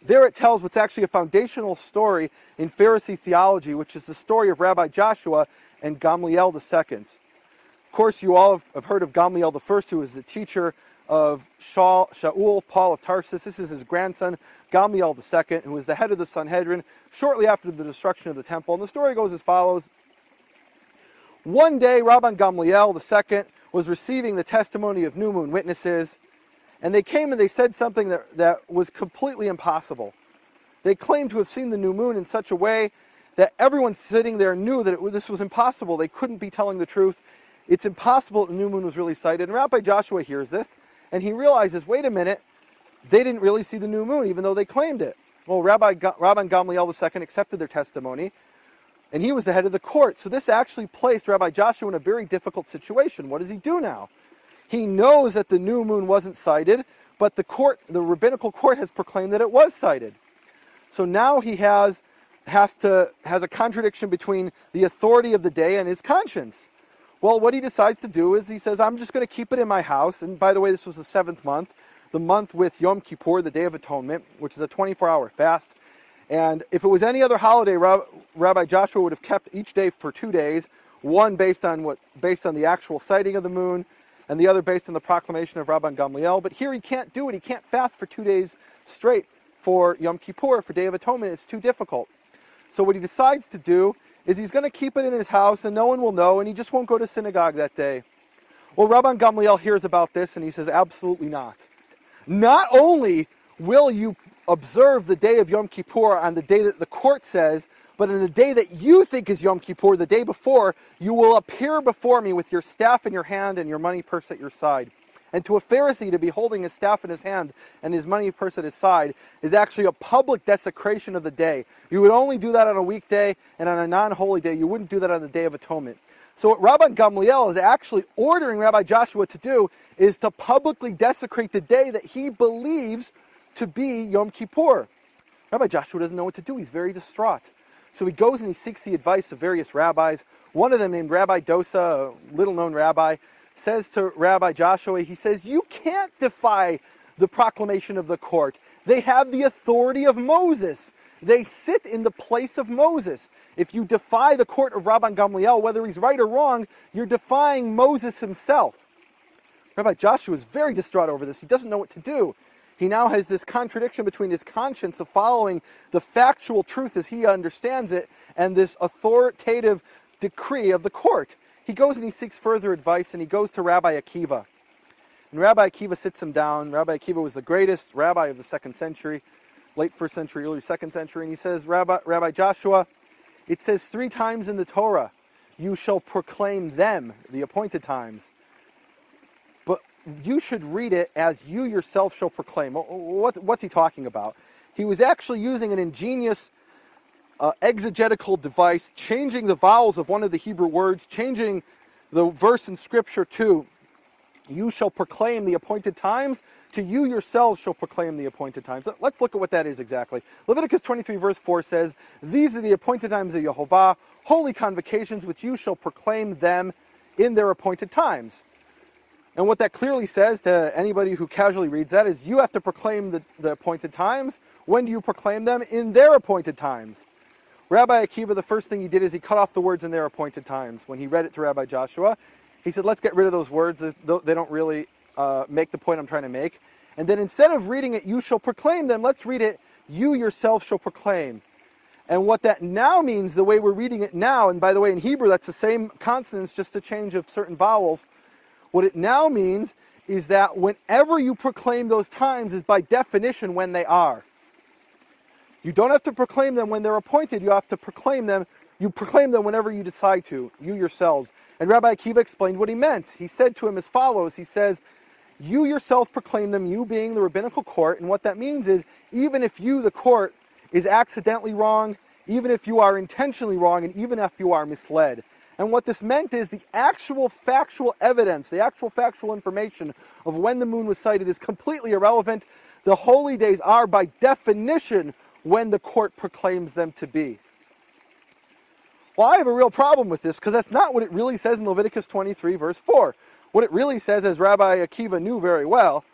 There it tells what's actually a foundational story in Pharisee theology, which is the story of Rabbi Joshua and Gamliel II. Of course, you all have heard of Gamliel I, who was the teacher of Shaul, Paul of Tarsus. This is his grandson, Gamliel II, who was the head of the Sanhedrin shortly after the destruction of the temple. And the story goes as follows. One day, Rabban Gamliel II was receiving the testimony of new moon witnesses and they came and they said something that, that was completely impossible. They claimed to have seen the new moon in such a way that everyone sitting there knew that it, this was impossible. They couldn't be telling the truth. It's impossible the new moon was really sighted. And Rabbi Joshua hears this, and he realizes, wait a minute, they didn't really see the new moon, even though they claimed it. Well, Rabbi, Rabban Gamliel II accepted their testimony, and he was the head of the court. So this actually placed Rabbi Joshua in a very difficult situation. What does he do now? He knows that the new moon wasn't sighted, but the court, the rabbinical court has proclaimed that it was sighted. So now he has has to has a contradiction between the authority of the day and his conscience. Well, what he decides to do is he says, I'm just going to keep it in my house. And by the way, this was the seventh month, the month with Yom Kippur, the Day of Atonement, which is a 24 hour fast. And if it was any other holiday, Rabbi Joshua would have kept each day for two days, one based on what based on the actual sighting of the moon, and the other based on the proclamation of Rabban Gamliel. But here he can't do it. He can't fast for two days straight for Yom Kippur, for Day of Atonement. It's too difficult. So what he decides to do is he's going to keep it in his house and no one will know and he just won't go to synagogue that day. Well, Rabban Gamliel hears about this and he says, absolutely not. Not only will you observe the day of Yom Kippur on the day that the court says but in the day that you think is Yom Kippur, the day before, you will appear before me with your staff in your hand and your money purse at your side. And to a Pharisee, to be holding his staff in his hand and his money purse at his side is actually a public desecration of the day. You would only do that on a weekday and on a non holy day. You wouldn't do that on the Day of Atonement. So what Rabbi Gamliel is actually ordering Rabbi Joshua to do is to publicly desecrate the day that he believes to be Yom Kippur. Rabbi Joshua doesn't know what to do. He's very distraught. So he goes and he seeks the advice of various rabbis. One of them, named Rabbi Dosa, a little known rabbi, says to Rabbi Joshua, he says, You can't defy the proclamation of the court. They have the authority of Moses. They sit in the place of Moses. If you defy the court of Rabban Gamliel, whether he's right or wrong, you're defying Moses himself. Rabbi Joshua is very distraught over this. He doesn't know what to do. He now has this contradiction between his conscience of following the factual truth as he understands it and this authoritative decree of the court. He goes and he seeks further advice and he goes to Rabbi Akiva. And Rabbi Akiva sits him down. Rabbi Akiva was the greatest rabbi of the second century, late first century, early second century. And he says, Rabbi, rabbi Joshua, it says three times in the Torah, you shall proclaim them, the appointed times. You should read it as you yourself shall proclaim. What's, what's he talking about? He was actually using an ingenious uh, exegetical device, changing the vowels of one of the Hebrew words, changing the verse in Scripture to you shall proclaim the appointed times. To you yourselves shall proclaim the appointed times. Let's look at what that is exactly. Leviticus 23, verse 4 says, These are the appointed times of Jehovah, holy convocations, which you shall proclaim them in their appointed times. And what that clearly says to anybody who casually reads that is you have to proclaim the, the appointed times. When do you proclaim them? In their appointed times. Rabbi Akiva, the first thing he did is he cut off the words in their appointed times. When he read it to Rabbi Joshua, he said, let's get rid of those words. They don't really uh, make the point I'm trying to make. And then instead of reading it, you shall proclaim them, let's read it, you yourself shall proclaim. And what that now means, the way we're reading it now, and by the way, in Hebrew, that's the same consonants, just a change of certain vowels. What it now means is that whenever you proclaim those times is by definition when they are. You don't have to proclaim them when they're appointed, you have to proclaim them you proclaim them whenever you decide to, you yourselves. And Rabbi Akiva explained what he meant. He said to him as follows He says, You yourselves proclaim them, you being the rabbinical court. And what that means is, even if you, the court, is accidentally wrong, even if you are intentionally wrong, and even if you are misled. And what this meant is the actual factual evidence, the actual factual information of when the moon was sighted is completely irrelevant. The holy days are, by definition, when the court proclaims them to be. Well, I have a real problem with this because that's not what it really says in Leviticus 23, verse 4. What it really says, as Rabbi Akiva knew very well,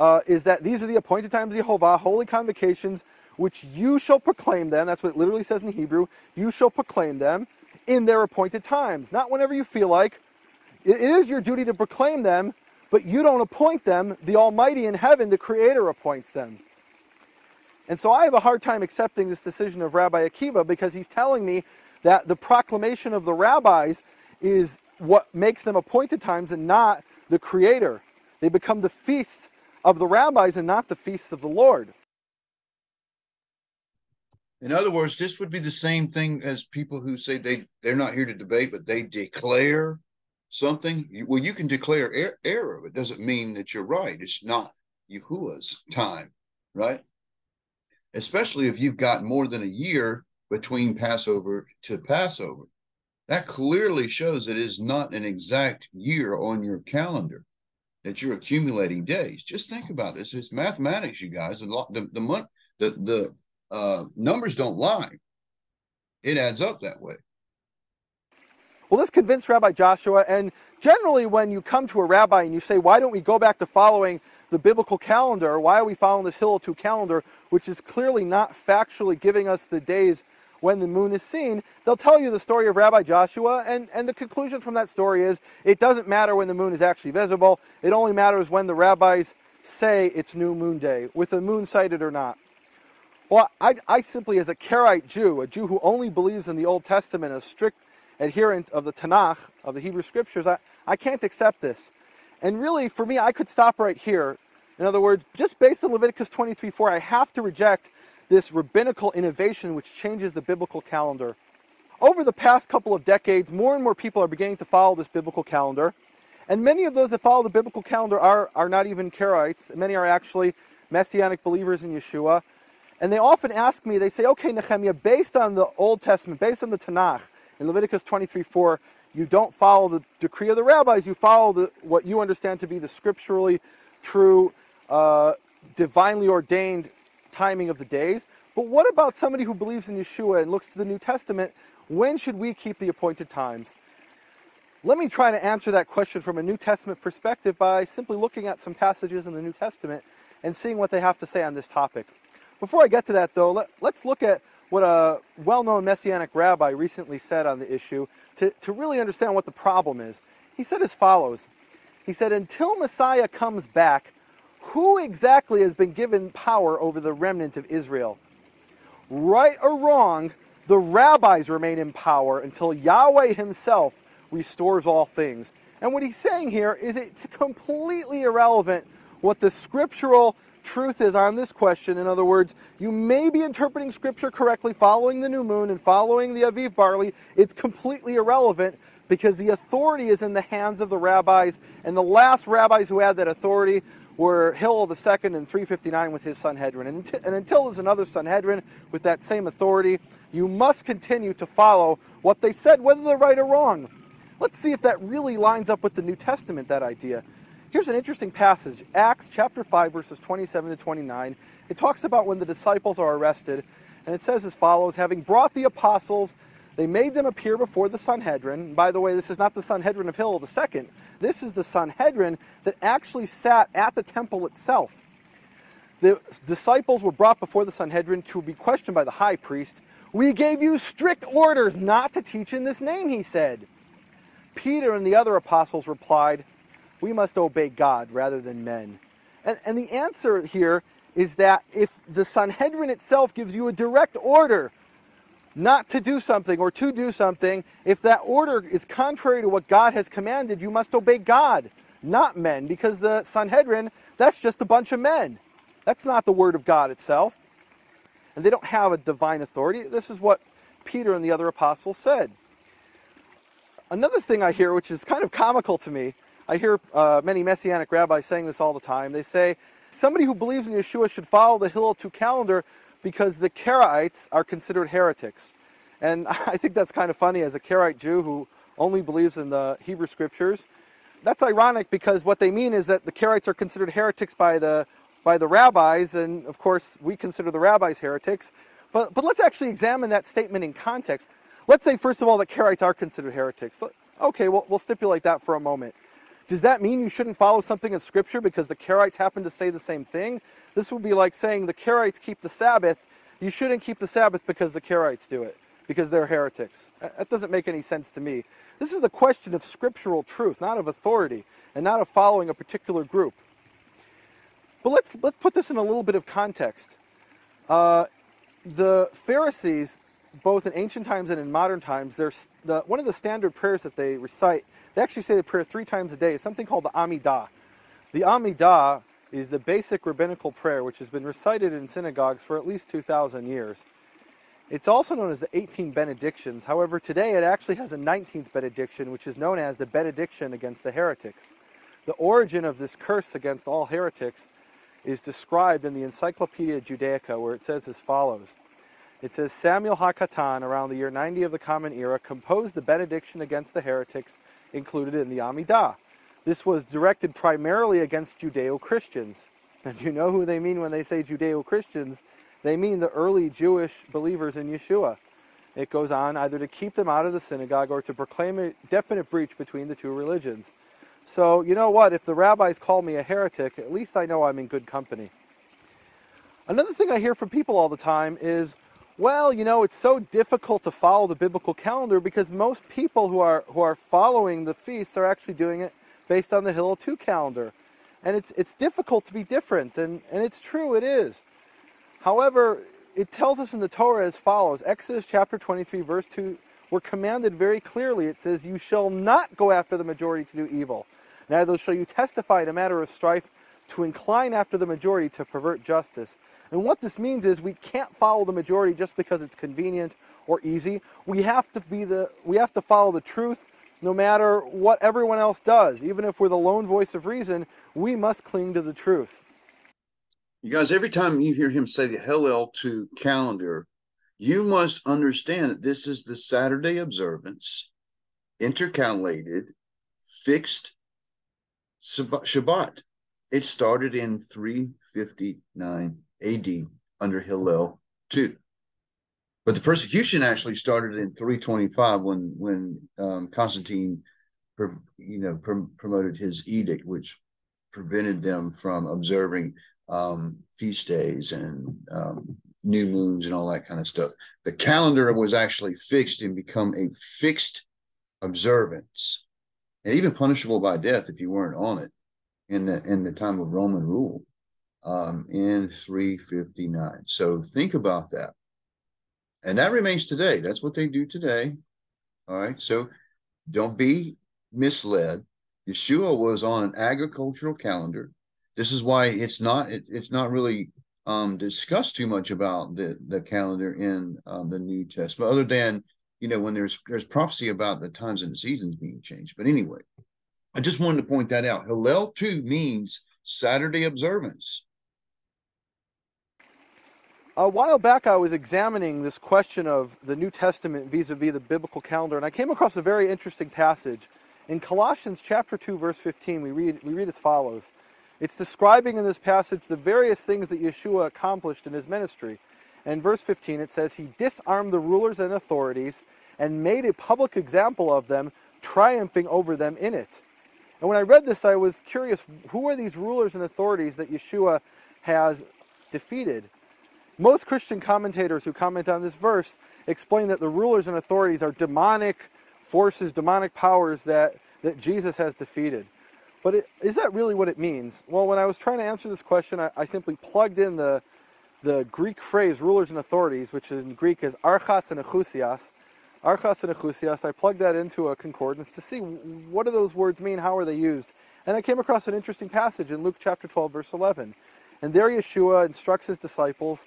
uh, is that these are the appointed times of Jehovah, holy convocations, which you shall proclaim them. That's what it literally says in Hebrew. You shall proclaim them in their appointed times, not whenever you feel like. it is your duty to proclaim them, but you don't appoint them. The Almighty in heaven, the Creator, appoints them. And so I have a hard time accepting this decision of Rabbi Akiva because he's telling me that the proclamation of the rabbis is what makes them appointed times and not the creator. They become the feasts of the rabbis and not the feasts of the Lord. In other words, this would be the same thing as people who say they, they're not here to debate, but they declare something. Well, you can declare er- error, but it doesn't mean that you're right. It's not Yahuwah's time, right? Especially if you've got more than a year between Passover to Passover. That clearly shows it is not an exact year on your calendar that you're accumulating days. Just think about this. It's mathematics, you guys. The the, the month the the uh, numbers don't lie. It adds up that way. Well, this convinced Rabbi Joshua, and generally, when you come to a rabbi and you say, "Why don't we go back to following the biblical calendar? Why are we following this Hillel 2 calendar, which is clearly not factually giving us the days when the moon is seen, they'll tell you the story of Rabbi Joshua, and, and the conclusion from that story is it doesn't matter when the moon is actually visible, it only matters when the rabbis say it's new moon day, with the moon sighted or not. Well, I, I simply, as a Karaite Jew, a Jew who only believes in the Old Testament, a strict adherent of the Tanakh, of the Hebrew Scriptures, I, I can't accept this. And really, for me, I could stop right here. In other words, just based on Leviticus 23 4, I have to reject this rabbinical innovation which changes the biblical calendar. Over the past couple of decades, more and more people are beginning to follow this biblical calendar. And many of those that follow the biblical calendar are, are not even Karaites. Many are actually Messianic believers in Yeshua. And they often ask me, they say, okay, Nehemia, based on the Old Testament, based on the Tanakh, in Leviticus 23 4, you don't follow the decree of the rabbis, you follow the, what you understand to be the scripturally true, uh, divinely ordained timing of the days. But what about somebody who believes in Yeshua and looks to the New Testament? When should we keep the appointed times? Let me try to answer that question from a New Testament perspective by simply looking at some passages in the New Testament and seeing what they have to say on this topic. Before I get to that, though, let, us look at what a well known Messianic rabbi recently said on the issue to, to really understand what the problem is. He said as follows He said, Until Messiah comes back, who exactly has been given power over the remnant of Israel? Right or wrong, the rabbis remain in power until Yahweh himself restores all things. And what he's saying here is it's completely irrelevant what the scriptural truth is on this question. In other words, you may be interpreting scripture correctly following the new moon and following the Aviv barley. It's completely irrelevant because the authority is in the hands of the rabbis, and the last rabbis who had that authority were Hillel II in 359 with his Sanhedrin. And and until there's another Sanhedrin with that same authority, you must continue to follow what they said, whether they're right or wrong. Let's see if that really lines up with the New Testament, that idea. Here's an interesting passage Acts chapter 5, verses 27 to 29. It talks about when the disciples are arrested, and it says as follows Having brought the apostles, they made them appear before the Sanhedrin. By the way, this is not the Sanhedrin of Hillel II. This is the Sanhedrin that actually sat at the temple itself. The disciples were brought before the Sanhedrin to be questioned by the high priest. We gave you strict orders not to teach in this name, he said. Peter and the other apostles replied, We must obey God rather than men. And, and the answer here is that if the Sanhedrin itself gives you a direct order not to do something or to do something, if that order is contrary to what God has commanded, you must obey God, not men, because the Sanhedrin, that's just a bunch of men. That's not the word of God itself. And they don't have a divine authority. This is what Peter and the other apostles said. Another thing I hear, which is kind of comical to me, I hear uh, many Messianic rabbis saying this all the time. They say somebody who believes in Yeshua should follow the Hillel 2 calendar because the Karaites are considered heretics. And I think that's kind of funny as a Karaite Jew who only believes in the Hebrew scriptures. That's ironic because what they mean is that the Karaites are considered heretics by the by the rabbis, and of course we consider the rabbis heretics. But but let's actually examine that statement in context. Let's say, first of all, that Karaites are considered heretics. Okay, well, we'll stipulate that for a moment. Does that mean you shouldn't follow something in Scripture because the Karaites happen to say the same thing? This would be like saying the Karaites keep the Sabbath. You shouldn't keep the Sabbath because the Karaites do it, because they're heretics. That doesn't make any sense to me. This is a question of scriptural truth, not of authority, and not of following a particular group. But let's, let's put this in a little bit of context. Uh, the Pharisees both in ancient times and in modern times, the, one of the standard prayers that they recite. They actually say the prayer three times a day. Is something called the Amidah. The Amidah is the basic rabbinical prayer which has been recited in synagogues for at least 2,000 years. It's also known as the 18 benedictions. However, today it actually has a 19th benediction, which is known as the benediction against the heretics. The origin of this curse against all heretics is described in the Encyclopedia Judaica, where it says as follows. It says Samuel Hakatan, around the year 90 of the Common Era, composed the benediction against the heretics included in the Amidah. This was directed primarily against Judeo Christians. And you know who they mean when they say Judeo Christians? They mean the early Jewish believers in Yeshua. It goes on either to keep them out of the synagogue or to proclaim a definite breach between the two religions. So, you know what? If the rabbis call me a heretic, at least I know I'm in good company. Another thing I hear from people all the time is, well, you know, it's so difficult to follow the biblical calendar because most people who are who are following the feasts are actually doing it based on the Hillel 2 calendar. And it's it's difficult to be different and and it's true it is. However, it tells us in the Torah as follows. Exodus chapter 23 verse 2 we're commanded very clearly. It says, "You shall not go after the majority to do evil. Neither shall you testify in a matter of strife to incline after the majority to pervert justice." And what this means is we can't follow the majority just because it's convenient or easy. We have to be the we have to follow the truth no matter what everyone else does. Even if we're the lone voice of reason, we must cling to the truth. You guys, every time you hear him say the Hillel 2 calendar, you must understand that this is the Saturday observance intercalated, fixed Shabbat. It started in 359 AD under Hillel II. But the persecution actually started in 325 when when um, Constantine, you know, pr- promoted his edict, which prevented them from observing um, feast days and um, new moons and all that kind of stuff. The calendar was actually fixed and become a fixed observance, and even punishable by death if you weren't on it in the in the time of Roman rule um, in 359. So think about that, and that remains today. That's what they do today. All right, so don't be misled. Yeshua was on an agricultural calendar. This is why it's not it, it's not really um, discussed too much about the the calendar in um, the New Testament, other than you know when there's there's prophecy about the times and the seasons being changed. But anyway, I just wanted to point that out. Hillel 2 means Saturday observance. A while back, I was examining this question of the New Testament vis a vis the biblical calendar, and I came across a very interesting passage. In Colossians chapter 2, verse 15, we read, we read as follows It's describing in this passage the various things that Yeshua accomplished in his ministry. And verse 15, it says, He disarmed the rulers and authorities and made a public example of them, triumphing over them in it. And when I read this, I was curious who are these rulers and authorities that Yeshua has defeated? Most Christian commentators who comment on this verse explain that the rulers and authorities are demonic forces, demonic powers that, that Jesus has defeated. But it, is that really what it means? Well, when I was trying to answer this question, I, I simply plugged in the, the Greek phrase rulers and authorities, which in Greek is archas and exousias, Archas and Exousias, I plugged that into a concordance to see what do those words mean, how are they used. And I came across an interesting passage in Luke chapter 12, verse 11. And there Yeshua instructs his disciples.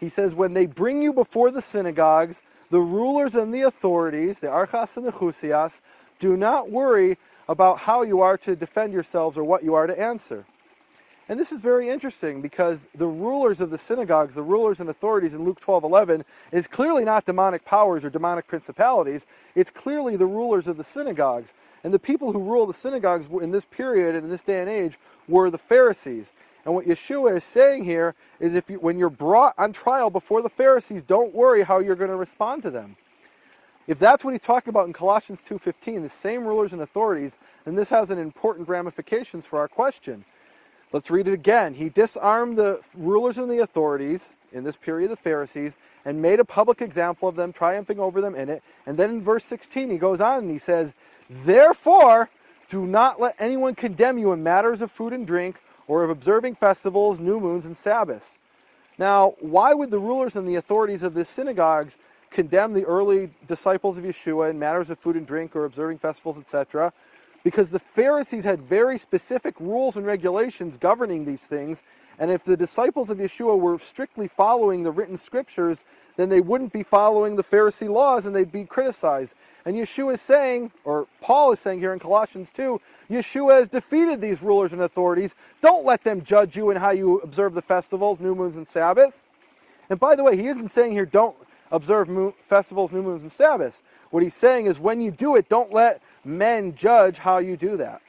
He says, When they bring you before the synagogues, the rulers and the authorities, the Archas and the Chusias, do not worry about how you are to defend yourselves or what you are to answer. And this is very interesting because the rulers of the synagogues, the rulers and authorities in Luke 12 11, is clearly not demonic powers or demonic principalities. It's clearly the rulers of the synagogues. And the people who rule the synagogues in this period and in this day and age were the Pharisees. And what Yeshua is saying here is if you, when you're brought on trial before the Pharisees, don't worry how you're going to respond to them. If that's what he's talking about in Colossians 2:15, the same rulers and authorities, then this has an important ramifications for our question. Let's read it again. He disarmed the rulers and the authorities in this period, the Pharisees, and made a public example of them, triumphing over them in it. And then in verse 16, he goes on and he says, Therefore, do not let anyone condemn you in matters of food and drink, or of observing festivals, new moons, and Sabbaths. Now, why would the rulers and the authorities of the synagogues condemn the early disciples of Yeshua in matters of food and drink or observing festivals, etc.? Because the Pharisees had very specific rules and regulations governing these things. And if the disciples of Yeshua were strictly following the written scriptures, then they wouldn't be following the Pharisee laws and they'd be criticized. And Yeshua is saying, or Paul is saying here in Colossians 2, Yeshua has defeated these rulers and authorities. Don't let them judge you in how you observe the festivals, new moons, and Sabbaths. And by the way, he isn't saying here, don't observe festivals, new moons, and Sabbaths. What he's saying is when you do it, don't let men judge how you do that.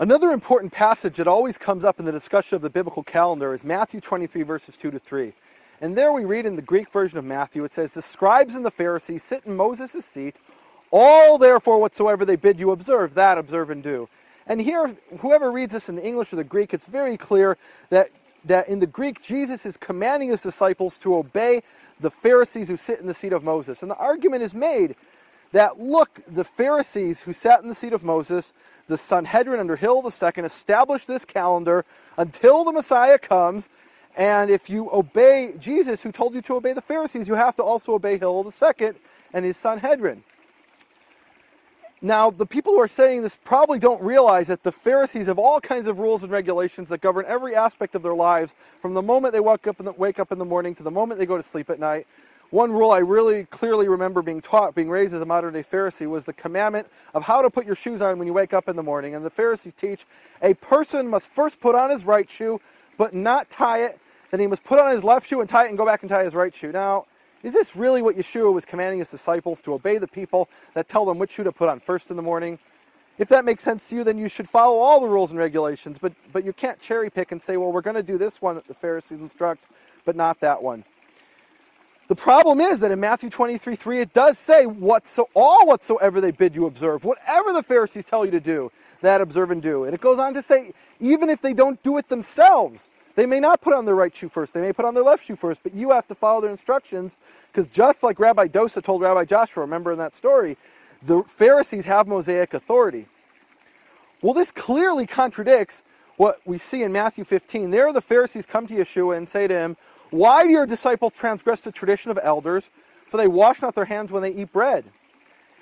Another important passage that always comes up in the discussion of the biblical calendar is Matthew 23, verses 2 to 3. And there we read in the Greek version of Matthew, it says, The scribes and the Pharisees sit in Moses' seat. All therefore whatsoever they bid you observe, that observe and do. And here, whoever reads this in the English or the Greek, it's very clear that, that in the Greek, Jesus is commanding his disciples to obey the Pharisees who sit in the seat of Moses. And the argument is made that look, the Pharisees who sat in the seat of Moses, the Sanhedrin under Hillel II, established this calendar until the Messiah comes. And if you obey Jesus, who told you to obey the Pharisees, you have to also obey Hillel II and his Sanhedrin. Now, the people who are saying this probably don't realize that the Pharisees have all kinds of rules and regulations that govern every aspect of their lives, from the moment they wake up in the, wake up in the morning to the moment they go to sleep at night. One rule I really clearly remember being taught, being raised as a modern day Pharisee, was the commandment of how to put your shoes on when you wake up in the morning. And the Pharisees teach a person must first put on his right shoe, but not tie it. Then he must put on his left shoe and tie it and go back and tie his right shoe. Now, Is this really what Yeshua was commanding his disciples to obey the people that tell them which shoe to put on first in the morning? If that makes sense to you, then you should follow all the rules and regulations, but, but you can't cherry pick and say, well, we're going to do this one that the Pharisees instruct, but not that one. The problem is that in Matthew 23 3, it does say, Whatso, all whatsoever they bid you observe, whatever the Pharisees tell you to do, that observe and do. And it goes on to say, even if they don't do it themselves, they may not put on their right shoe first, they may put on their left shoe first, but you have to follow their instructions because just like Rabbi Dosa told Rabbi Joshua, remember in that story, the Pharisees have Mosaic authority. Well, this clearly contradicts what we see in Matthew 15. There, the Pharisees come to Yeshua and say to him, Why do your disciples transgress the tradition of elders? For they wash not their hands when they eat bread.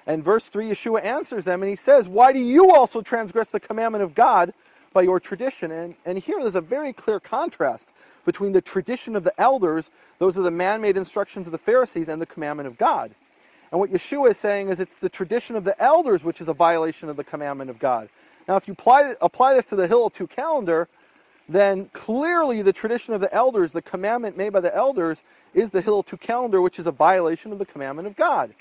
And verse 3, Yeshua answers them and he says, Why do you also transgress the commandment of God by your tradition? And, and here there's a very clear contrast between the tradition of the elders, those are the man made instructions of the Pharisees, and the commandment of God. And what Yeshua is saying is it's the tradition of the elders which is a violation of the commandment of God. Now, if you apply, apply this to the Hillel 2 calendar, then clearly the tradition of the elders, the commandment made by the elders, is the Hillel 2 calendar, which is a violation of the commandment of God.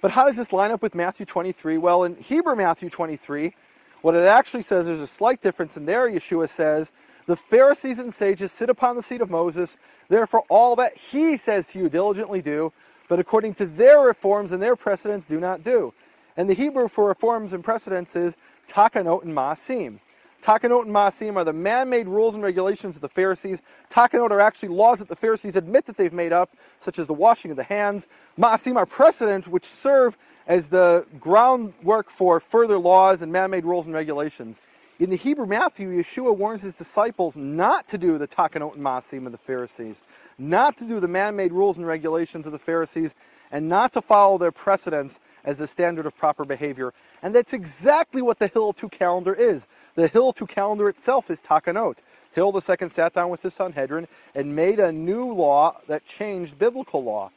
But how does this line up with Matthew 23? Well, in Hebrew Matthew 23, what it actually says, there's a slight difference in there. Yeshua says, The Pharisees and sages sit upon the seat of Moses, therefore all that he says to you diligently do, but according to their reforms and their precedents do not do. And the Hebrew for reforms and precedents is takanot and maasim. Takanot and maasim are the man-made rules and regulations of the Pharisees. Takanot are actually laws that the Pharisees admit that they've made up, such as the washing of the hands. Maasim are precedents which serve as the groundwork for further laws and man-made rules and regulations. In the Hebrew Matthew, Yeshua warns his disciples not to do the takanot and maasim of the Pharisees, not to do the man-made rules and regulations of the Pharisees, and not to follow their precedents as the standard of proper behavior. And that's exactly what the Hillel 2 calendar is. The Hillel 2 calendar itself is Takanot. Hillel II sat down with his Sanhedrin and made a new law that changed biblical law.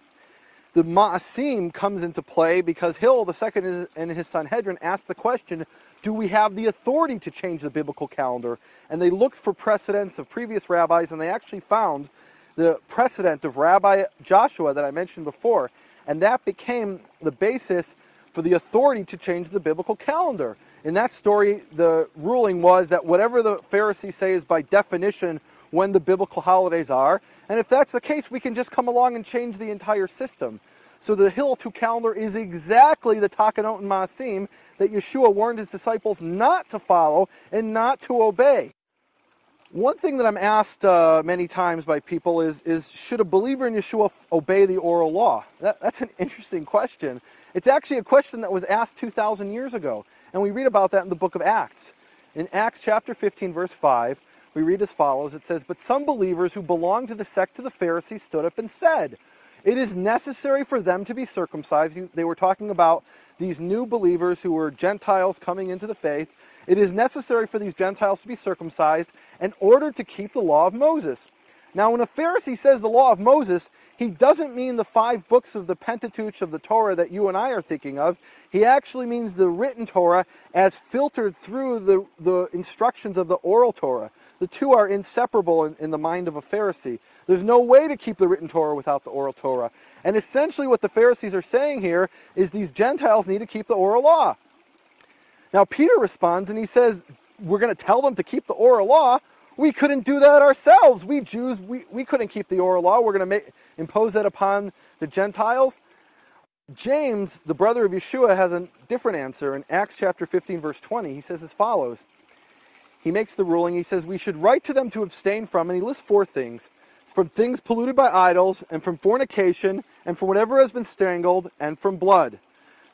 The Ma'asim comes into play because Hillel II and his Sanhedrin asked the question, do we have the authority to change the biblical calendar? And they looked for precedents of previous rabbis and they actually found the precedent of Rabbi Joshua that I mentioned before. And that became the basis for the authority to change the biblical calendar. In that story, the ruling was that whatever the Pharisees say is by definition when the biblical holidays are. And if that's the case, we can just come along and change the entire system. So the Hillel 2 calendar is exactly the Takanot and Maasim that Yeshua warned his disciples not to follow and not to obey. One thing that I'm asked uh, many times by people is, is should a believer in Yeshua obey the oral law? That, that's an interesting question. It's actually a question that was asked 2,000 years ago, and we read about that in the book of Acts. In Acts chapter 15, verse 5, we read as follows It says, But some believers who belonged to the sect of the Pharisees stood up and said, It is necessary for them to be circumcised. They were talking about these new believers who were Gentiles coming into the faith it is necessary for these Gentiles to be circumcised in order to keep the law of Moses. Now, when a Pharisee says the law of Moses, he doesn't mean the five books of the Pentateuch of the Torah that you and I are thinking of. He actually means the written Torah as filtered through the, the instructions of the oral Torah. The two are inseparable in, in the mind of a Pharisee. There's no way to keep the written Torah without the oral Torah. And essentially, what the Pharisees are saying here is these Gentiles need to keep the oral law. Now, Peter responds and he says, We're going to tell them to keep the oral law. We couldn't do that ourselves. We Jews, we, we couldn't keep the oral law. We're going to impose that upon the Gentiles. James, the brother of Yeshua, has a different answer. In Acts chapter 15, verse 20, he says as follows He makes the ruling, he says, We should write to them to abstain from, and he lists four things from things polluted by idols, and from fornication, and from whatever has been strangled, and from blood.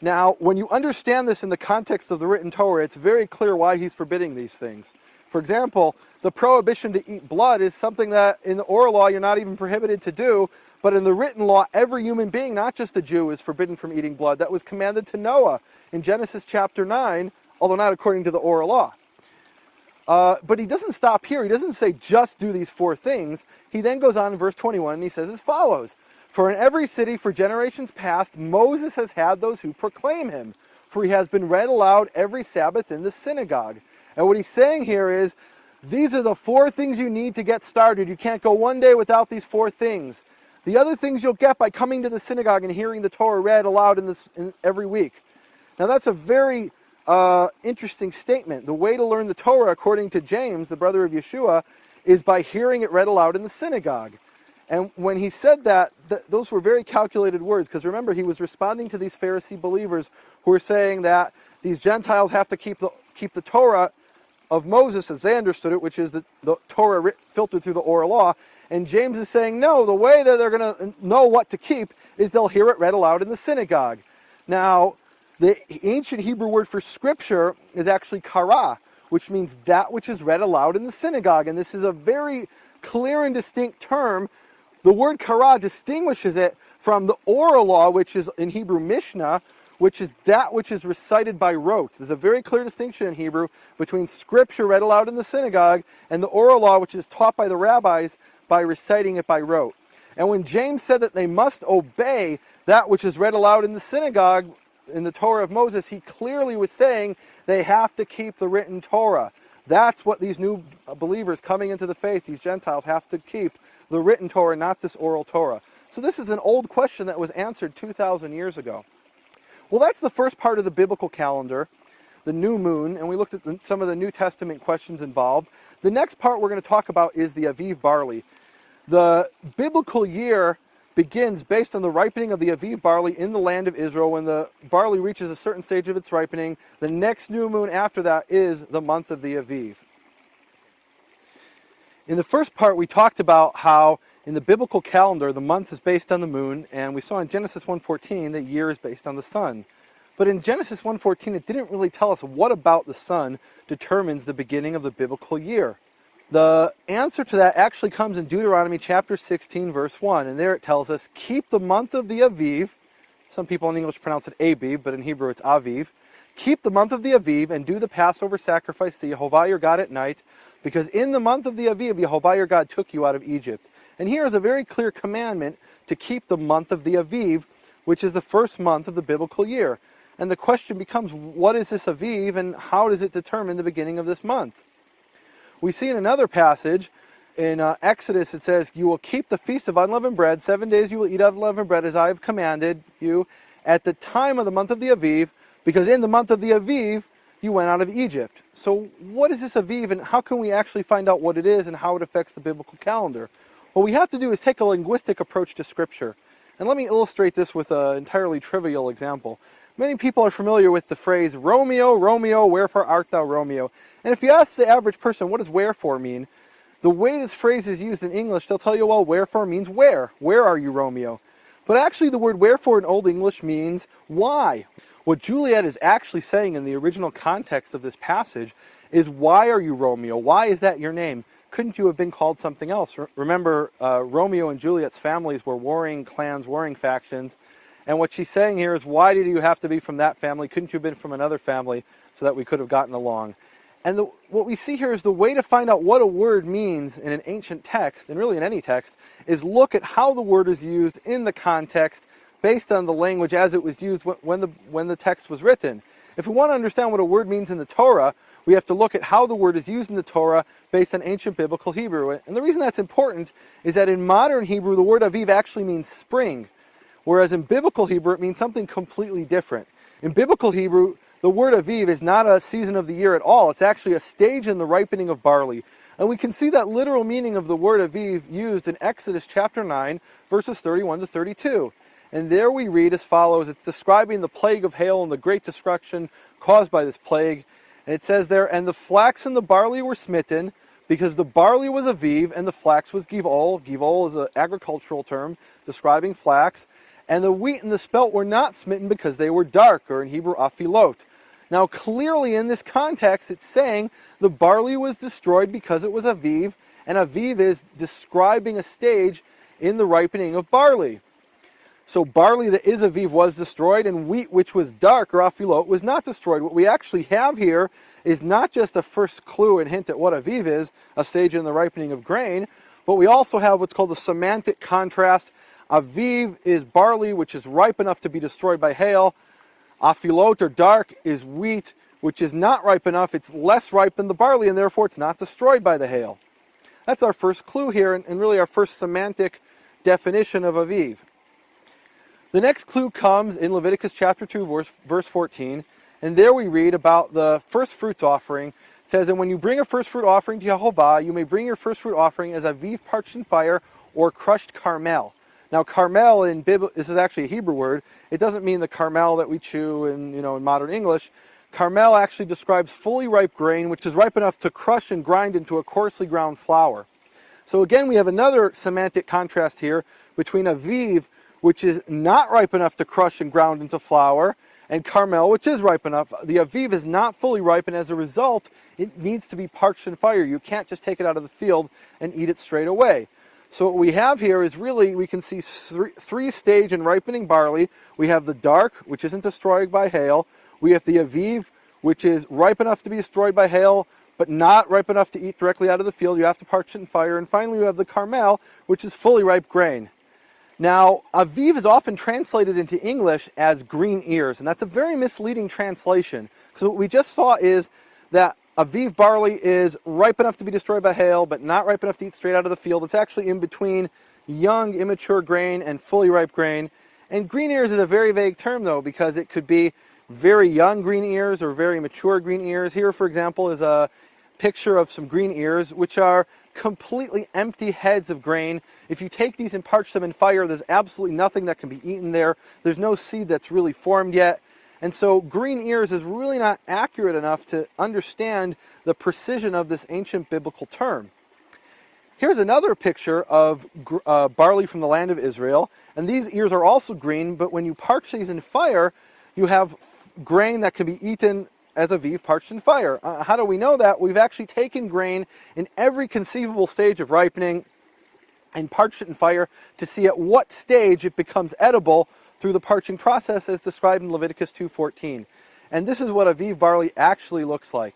Now, when you understand this in the context of the written Torah, it's very clear why he's forbidding these things. For example, the prohibition to eat blood is something that in the oral law you're not even prohibited to do, but in the written law, every human being, not just a Jew, is forbidden from eating blood. That was commanded to Noah in Genesis chapter 9, although not according to the oral law. Uh, but he doesn't stop here. He doesn't say just do these four things. He then goes on in verse 21 and he says as follows for in every city for generations past, Moses has had those who proclaim him, for he has been read aloud every Sabbath in the synagogue. And what he's saying here is, these are the four things you need to get started. You can't go one day without these four things. the other things you'll get by coming to the synagogue and hearing the Torah read aloud in this in every week. Now that's a very uh, interesting statement. The way to learn the Torah, according to James, the brother of Yeshua, is by hearing it read aloud in the synagogue. And when he said that, th- those were very calculated words, because remember, he was responding to these Pharisee believers who were saying that these Gentiles have to keep the, keep the Torah of Moses as they understood it, which is the, the Torah writ- filtered through the oral law. And James is saying, no, the way that they're going to know what to keep is they'll hear it read aloud in the synagogue. Now, the ancient Hebrew word for scripture is actually kara, which means that which is read aloud in the synagogue. And this is a very clear and distinct term the word kara distinguishes it from the oral law, which is in Hebrew mishnah, which is that which is recited by rote. There's a very clear distinction in Hebrew between scripture read aloud in the synagogue and the oral law, which is taught by the rabbis by reciting it by rote. And when James said that they must obey that which is read aloud in the synagogue in the Torah of Moses, he clearly was saying they have to keep the written Torah. That's what these new believers coming into the faith, these Gentiles, have to keep the written Torah, not this oral Torah. So this is an old question that was answered 2,000 years ago. Well, that's the first part of the biblical calendar, the new moon, and we looked at the, some of the New Testament questions involved. The next part we're going to talk about is the Aviv barley. The biblical year begins based on the ripening of the Aviv barley in the land of Israel. When the barley reaches a certain stage of its ripening, the next new moon after that is the month of the Aviv. In the first part, we talked about how in the biblical calendar, the month is based on the moon, and we saw in Genesis 1.14 that year is based on the sun. But in Genesis 1.14, it didn't really tell us what about the sun determines the beginning of the biblical year. The answer to that actually comes in Deuteronomy chapter 16, verse 1, and there it tells us, Keep the month of the Aviv, some people in English pronounce it Aviv, but in Hebrew it's Aviv. Keep the month of the Aviv and do the Passover sacrifice to Jehovah your God at night, because in the month of the Aviv, Jehovah your God took you out of Egypt. And here is a very clear commandment to keep the month of the Aviv, which is the first month of the biblical year. And the question becomes, what is this Aviv and how does it determine the beginning of this month? We see in another passage in uh, Exodus, it says, You will keep the feast of unleavened bread. Seven days you will eat unleavened bread as I have commanded you at the time of the month of the Aviv, because in the month of the Aviv you went out of Egypt. So, what is this Aviv, and how can we actually find out what it is and how it affects the biblical calendar? What we have to do is take a linguistic approach to Scripture. And let me illustrate this with an entirely trivial example. Many people are familiar with the phrase, Romeo, Romeo, wherefore art thou Romeo? And if you ask the average person, what does wherefore mean? The way this phrase is used in English, they'll tell you, well, wherefore means where. Where are you, Romeo? But actually, the word wherefore in Old English means why. What Juliet is actually saying in the original context of this passage is, Why are you Romeo? Why is that your name? Couldn't you have been called something else? Remember, uh, Romeo and Juliet's families were warring clans, warring factions. And what she's saying here is, Why did you have to be from that family? Couldn't you have been from another family so that we could have gotten along? And the, what we see here is the way to find out what a word means in an ancient text, and really in any text, is look at how the word is used in the context based on the language as it was used when the, when the text was written. If we want to understand what a word means in the Torah, we have to look at how the word is used in the Torah based on ancient biblical Hebrew. And the reason that's important is that in modern Hebrew, the word aviv actually means spring, whereas in biblical Hebrew, it means something completely different. In biblical Hebrew, the word aviv is not a season of the year at all. It's actually a stage in the ripening of barley. And we can see that literal meaning of the word aviv used in Exodus chapter 9, verses 31 to 32. And there we read as follows it's describing the plague of hail and the great destruction caused by this plague. And it says there, And the flax and the barley were smitten, because the barley was aviv and the flax was givol. Givol is an agricultural term describing flax. And the wheat and the spelt were not smitten because they were dark, or in Hebrew, afilot. Now, clearly in this context, it's saying the barley was destroyed because it was aviv, and aviv is describing a stage in the ripening of barley. So barley that is aviv was destroyed, and wheat which was dark or afilot was not destroyed. What we actually have here is not just a first clue and hint at what aviv is, a stage in the ripening of grain, but we also have what's called the semantic contrast. Aviv is barley which is ripe enough to be destroyed by hail. Afilot or dark is wheat which is not ripe enough. It's less ripe than the barley, and therefore it's not destroyed by the hail. That's our first clue here, and really our first semantic definition of Aviv. The next clue comes in Leviticus chapter 2, verse, verse 14, and there we read about the first fruits offering. It says, And when you bring a first fruit offering to Jehovah, you may bring your first fruit offering as Aviv parched in fire or crushed carmel. Now, carmel in Bible, this is actually a Hebrew word. It doesn't mean the carmel that we chew in, you know, in modern English. Carmel actually describes fully ripe grain, which is ripe enough to crush and grind into a coarsely ground flour. So again, we have another semantic contrast here between Aviv, which is not ripe enough to crush and ground into flour, and Carmel, which is ripe enough. The Aviv is not fully ripe, and as a result, it needs to be parched in fire. You can't just take it out of the field and eat it straight away. So what we have here is really, we can see three, three stage in ripening barley. We have the dark, which isn't destroyed by hail. We have the Aviv, which is ripe enough to be destroyed by hail, but not ripe enough to eat directly out of the field. You have to parch it in fire. And finally, you have the Carmel, which is fully ripe grain. Now, Aviv is often translated into English as green ears, and that's a very misleading translation. Because what we just saw is that Aviv barley is ripe enough to be destroyed by hail, but not ripe enough to eat straight out of the field. It's actually in between young, immature grain and fully ripe grain. And green ears is a very vague term, though, because it could be very young green ears or very mature green ears. Here, for example, is a picture of some green ears, which are completely empty heads of grain. If you take these and parch them in fire, there's absolutely nothing that can be eaten there. There's no seed that's really formed yet. And so green ears is really not accurate enough to understand the precision of this ancient biblical term. Here's another picture of uh, barley from the land of Israel. And these ears are also green, but when you parch these in fire, you have grain that can be eaten as a Aviv parched in fire. Uh, how do we know that? We've actually taken grain in every conceivable stage of ripening and parched it in fire to see at what stage it becomes edible through the parching process as described in Leviticus 2:14. And this is what Aviv barley actually looks like.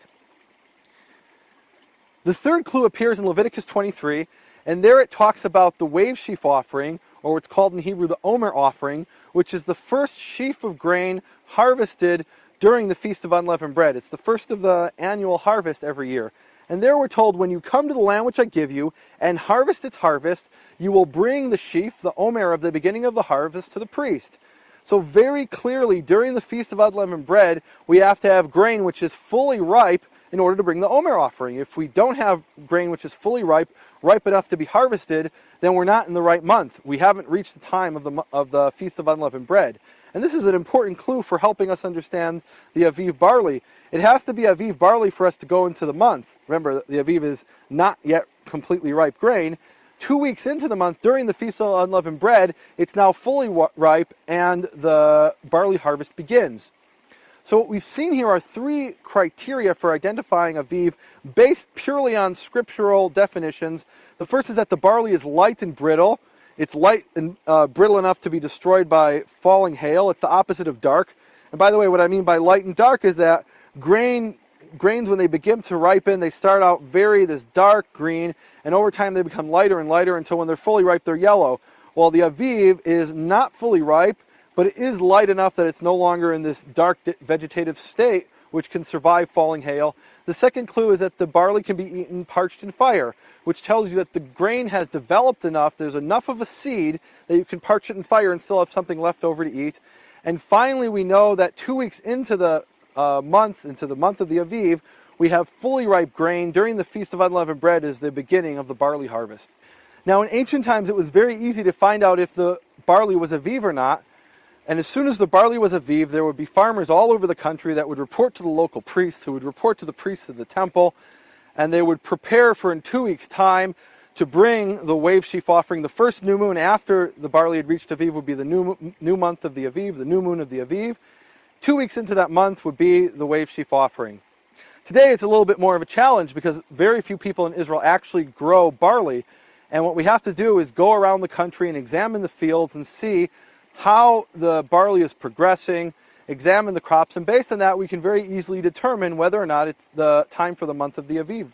The third clue appears in Leviticus 23, and there it talks about the wave sheaf offering, or what's called in Hebrew the Omer offering, which is the first sheaf of grain harvested during the Feast of Unleavened Bread. It's the first of the annual harvest every year. And there we're told, when you come to the land which I give you and harvest its harvest, you will bring the sheaf, the omer of the beginning of the harvest, to the priest. So, very clearly, during the Feast of Unleavened Bread, we have to have grain which is fully ripe in order to bring the omer offering. If we don't have grain which is fully ripe, ripe enough to be harvested, then we're not in the right month. We haven't reached the time of the, of the Feast of Unleavened Bread. And this is an important clue for helping us understand the Aviv barley. It has to be Aviv barley for us to go into the month. Remember, the Aviv is not yet completely ripe grain. Two weeks into the month, during the Feast of Unleavened Bread, it's now fully ripe and the barley harvest begins. So what we've seen here are three criteria for identifying Aviv based purely on scriptural definitions. The first is that the barley is light and brittle. It's light and uh, brittle enough to be destroyed by falling hail. It's the opposite of dark. And by the way, what I mean by light and dark is that grain grains when they begin to ripen, they start out very this dark green, and over time they become lighter and lighter until when they're fully ripe, they're yellow. While the Aviv is not fully ripe, but it is light enough that it's no longer in this dark vegetative state which can survive falling hail. The second clue is that the barley can be eaten parched in fire, which tells you that the grain has developed enough, there's enough of a seed that you can parch it in fire and still have something left over to eat. And finally, we know that two weeks into the uh, month, into the month of the Aviv, we have fully ripe grain. During the Feast of Unleavened Bread is the beginning of the barley harvest. Now, in ancient times, it was very easy to find out if the barley was Aviv or not and as soon as the barley was aviv, there would be farmers all over the country that would report to the local priests, who would report to the priests of the temple, and they would prepare for in two weeks' time to bring the wave sheaf offering. The first new moon after the barley had reached Aviv would be the new, new month of the Aviv, the new moon of the Aviv. Two weeks into that month would be the wave sheaf offering. Today it's a little bit more of a challenge because very few people in Israel actually grow barley. And what we have to do is go around the country and examine the fields and see how the barley is progressing, examine the crops, and based on that, we can very easily determine whether or not it's the time for the month of the Aviv.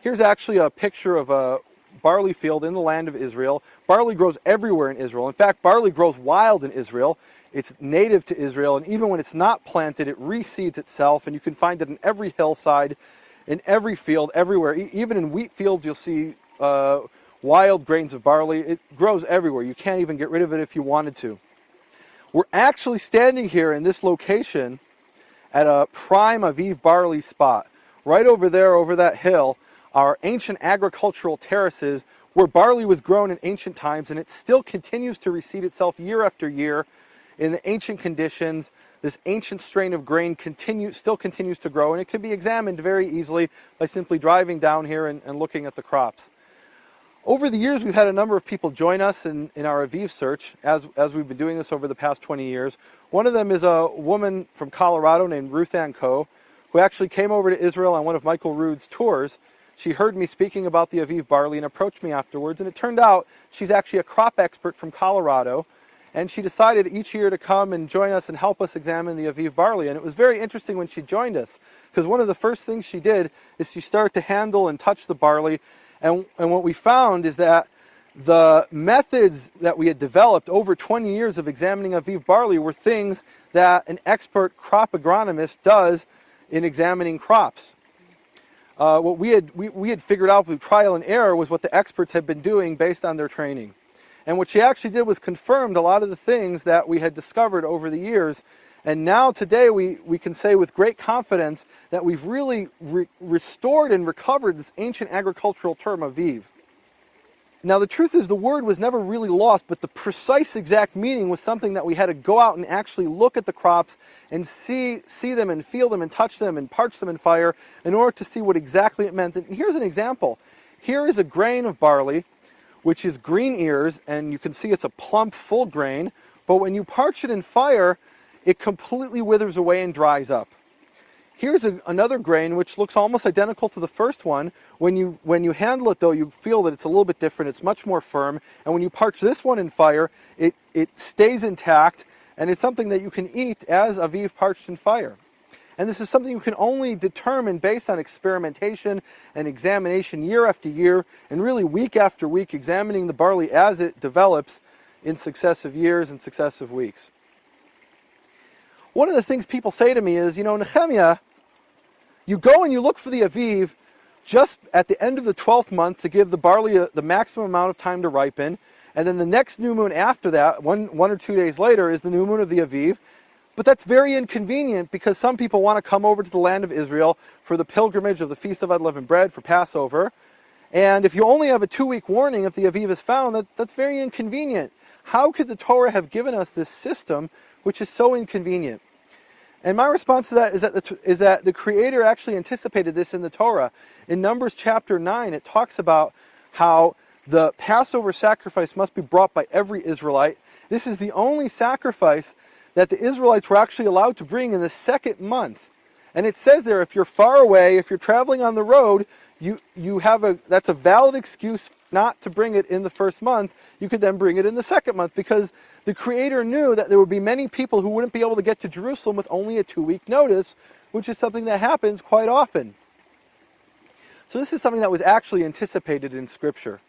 Here's actually a picture of a barley field in the land of Israel. Barley grows everywhere in Israel. In fact, barley grows wild in Israel. It's native to Israel, and even when it's not planted, it reseeds itself, and you can find it in every hillside, in every field, everywhere. even in wheat fields, you'll see uh, wild grains of barley. It grows everywhere. You can't even get rid of it if you wanted to. We're actually standing here in this location at a prime Aviv barley spot. Right over there, over that hill, are ancient agricultural terraces where barley was grown in ancient times and it still continues to reseed itself year after year in the ancient conditions. This ancient strain of grain continue, still continues to grow and it can be examined very easily by simply driving down here and, and looking at the crops. Over the years, we've had a number of people join us in, in our Aviv search as, as we've been doing this over the past 20 years. One of them is a woman from Colorado named Ruth Ann Coe, who actually came over to Israel on one of Michael Rood's tours. She heard me speaking about the Aviv barley and approached me afterwards, and it turned out she's actually a crop expert from Colorado, and she decided each year to come and join us and help us examine the Aviv barley. And it was very interesting when she joined us, because one of the first things she did is she started to handle and touch the barley and, and what we found is that the methods that we had developed over 20 years of examining Aviv barley were things that an expert crop agronomist does in examining crops. Uh, what we had, we, we had figured out through trial and error was what the experts had been doing based on their training. And what she actually did was confirmed a lot of the things that we had discovered over the years. And now, today, we, we can say with great confidence that we've really re- restored and recovered this ancient agricultural term, aviv. Now, the truth is, the word was never really lost, but the precise exact meaning was something that we had to go out and actually look at the crops and see, see them and feel them and touch them and parch them in fire in order to see what exactly it meant. And here's an example. Here is a grain of barley, which is green ears, and you can see it's a plump, full grain. But when you parch it in fire, it completely withers away and dries up. Here's a, another grain which looks almost identical to the first one. When you, when you handle it though, you feel that it's a little bit different. It's much more firm. And when you parch this one in fire, it, it stays intact and it's something that you can eat as Aviv parched in fire. And this is something you can only determine based on experimentation and examination year after year, and really week after week, examining the barley as it develops in successive years and successive weeks one of the things people say to me is, you know, Nehemia, you go and you look for the Aviv just at the end of the 12th month to give the barley a, the maximum amount of time to ripen. And then the next new moon after that, one, one or two days later, is the new moon of the Aviv. But that's very inconvenient because some people want to come over to the land of Israel for the pilgrimage of the Feast of Unleavened Bread for Passover. And if you only have a two week warning if the Aviv is found, that, that's very inconvenient. How could the Torah have given us this system which is so inconvenient. And my response to that is that, the, is that the Creator actually anticipated this in the Torah. In Numbers chapter 9, it talks about how the Passover sacrifice must be brought by every Israelite. This is the only sacrifice that the Israelites were actually allowed to bring in the second month. And it says there, if you're far away, if you're traveling on the road, you, you have a, that's a valid excuse not to bring it in the first month. You could then bring it in the second month because the Creator knew that there would be many people who wouldn't be able to get to Jerusalem with only a two week notice, which is something that happens quite often. So, this is something that was actually anticipated in Scripture.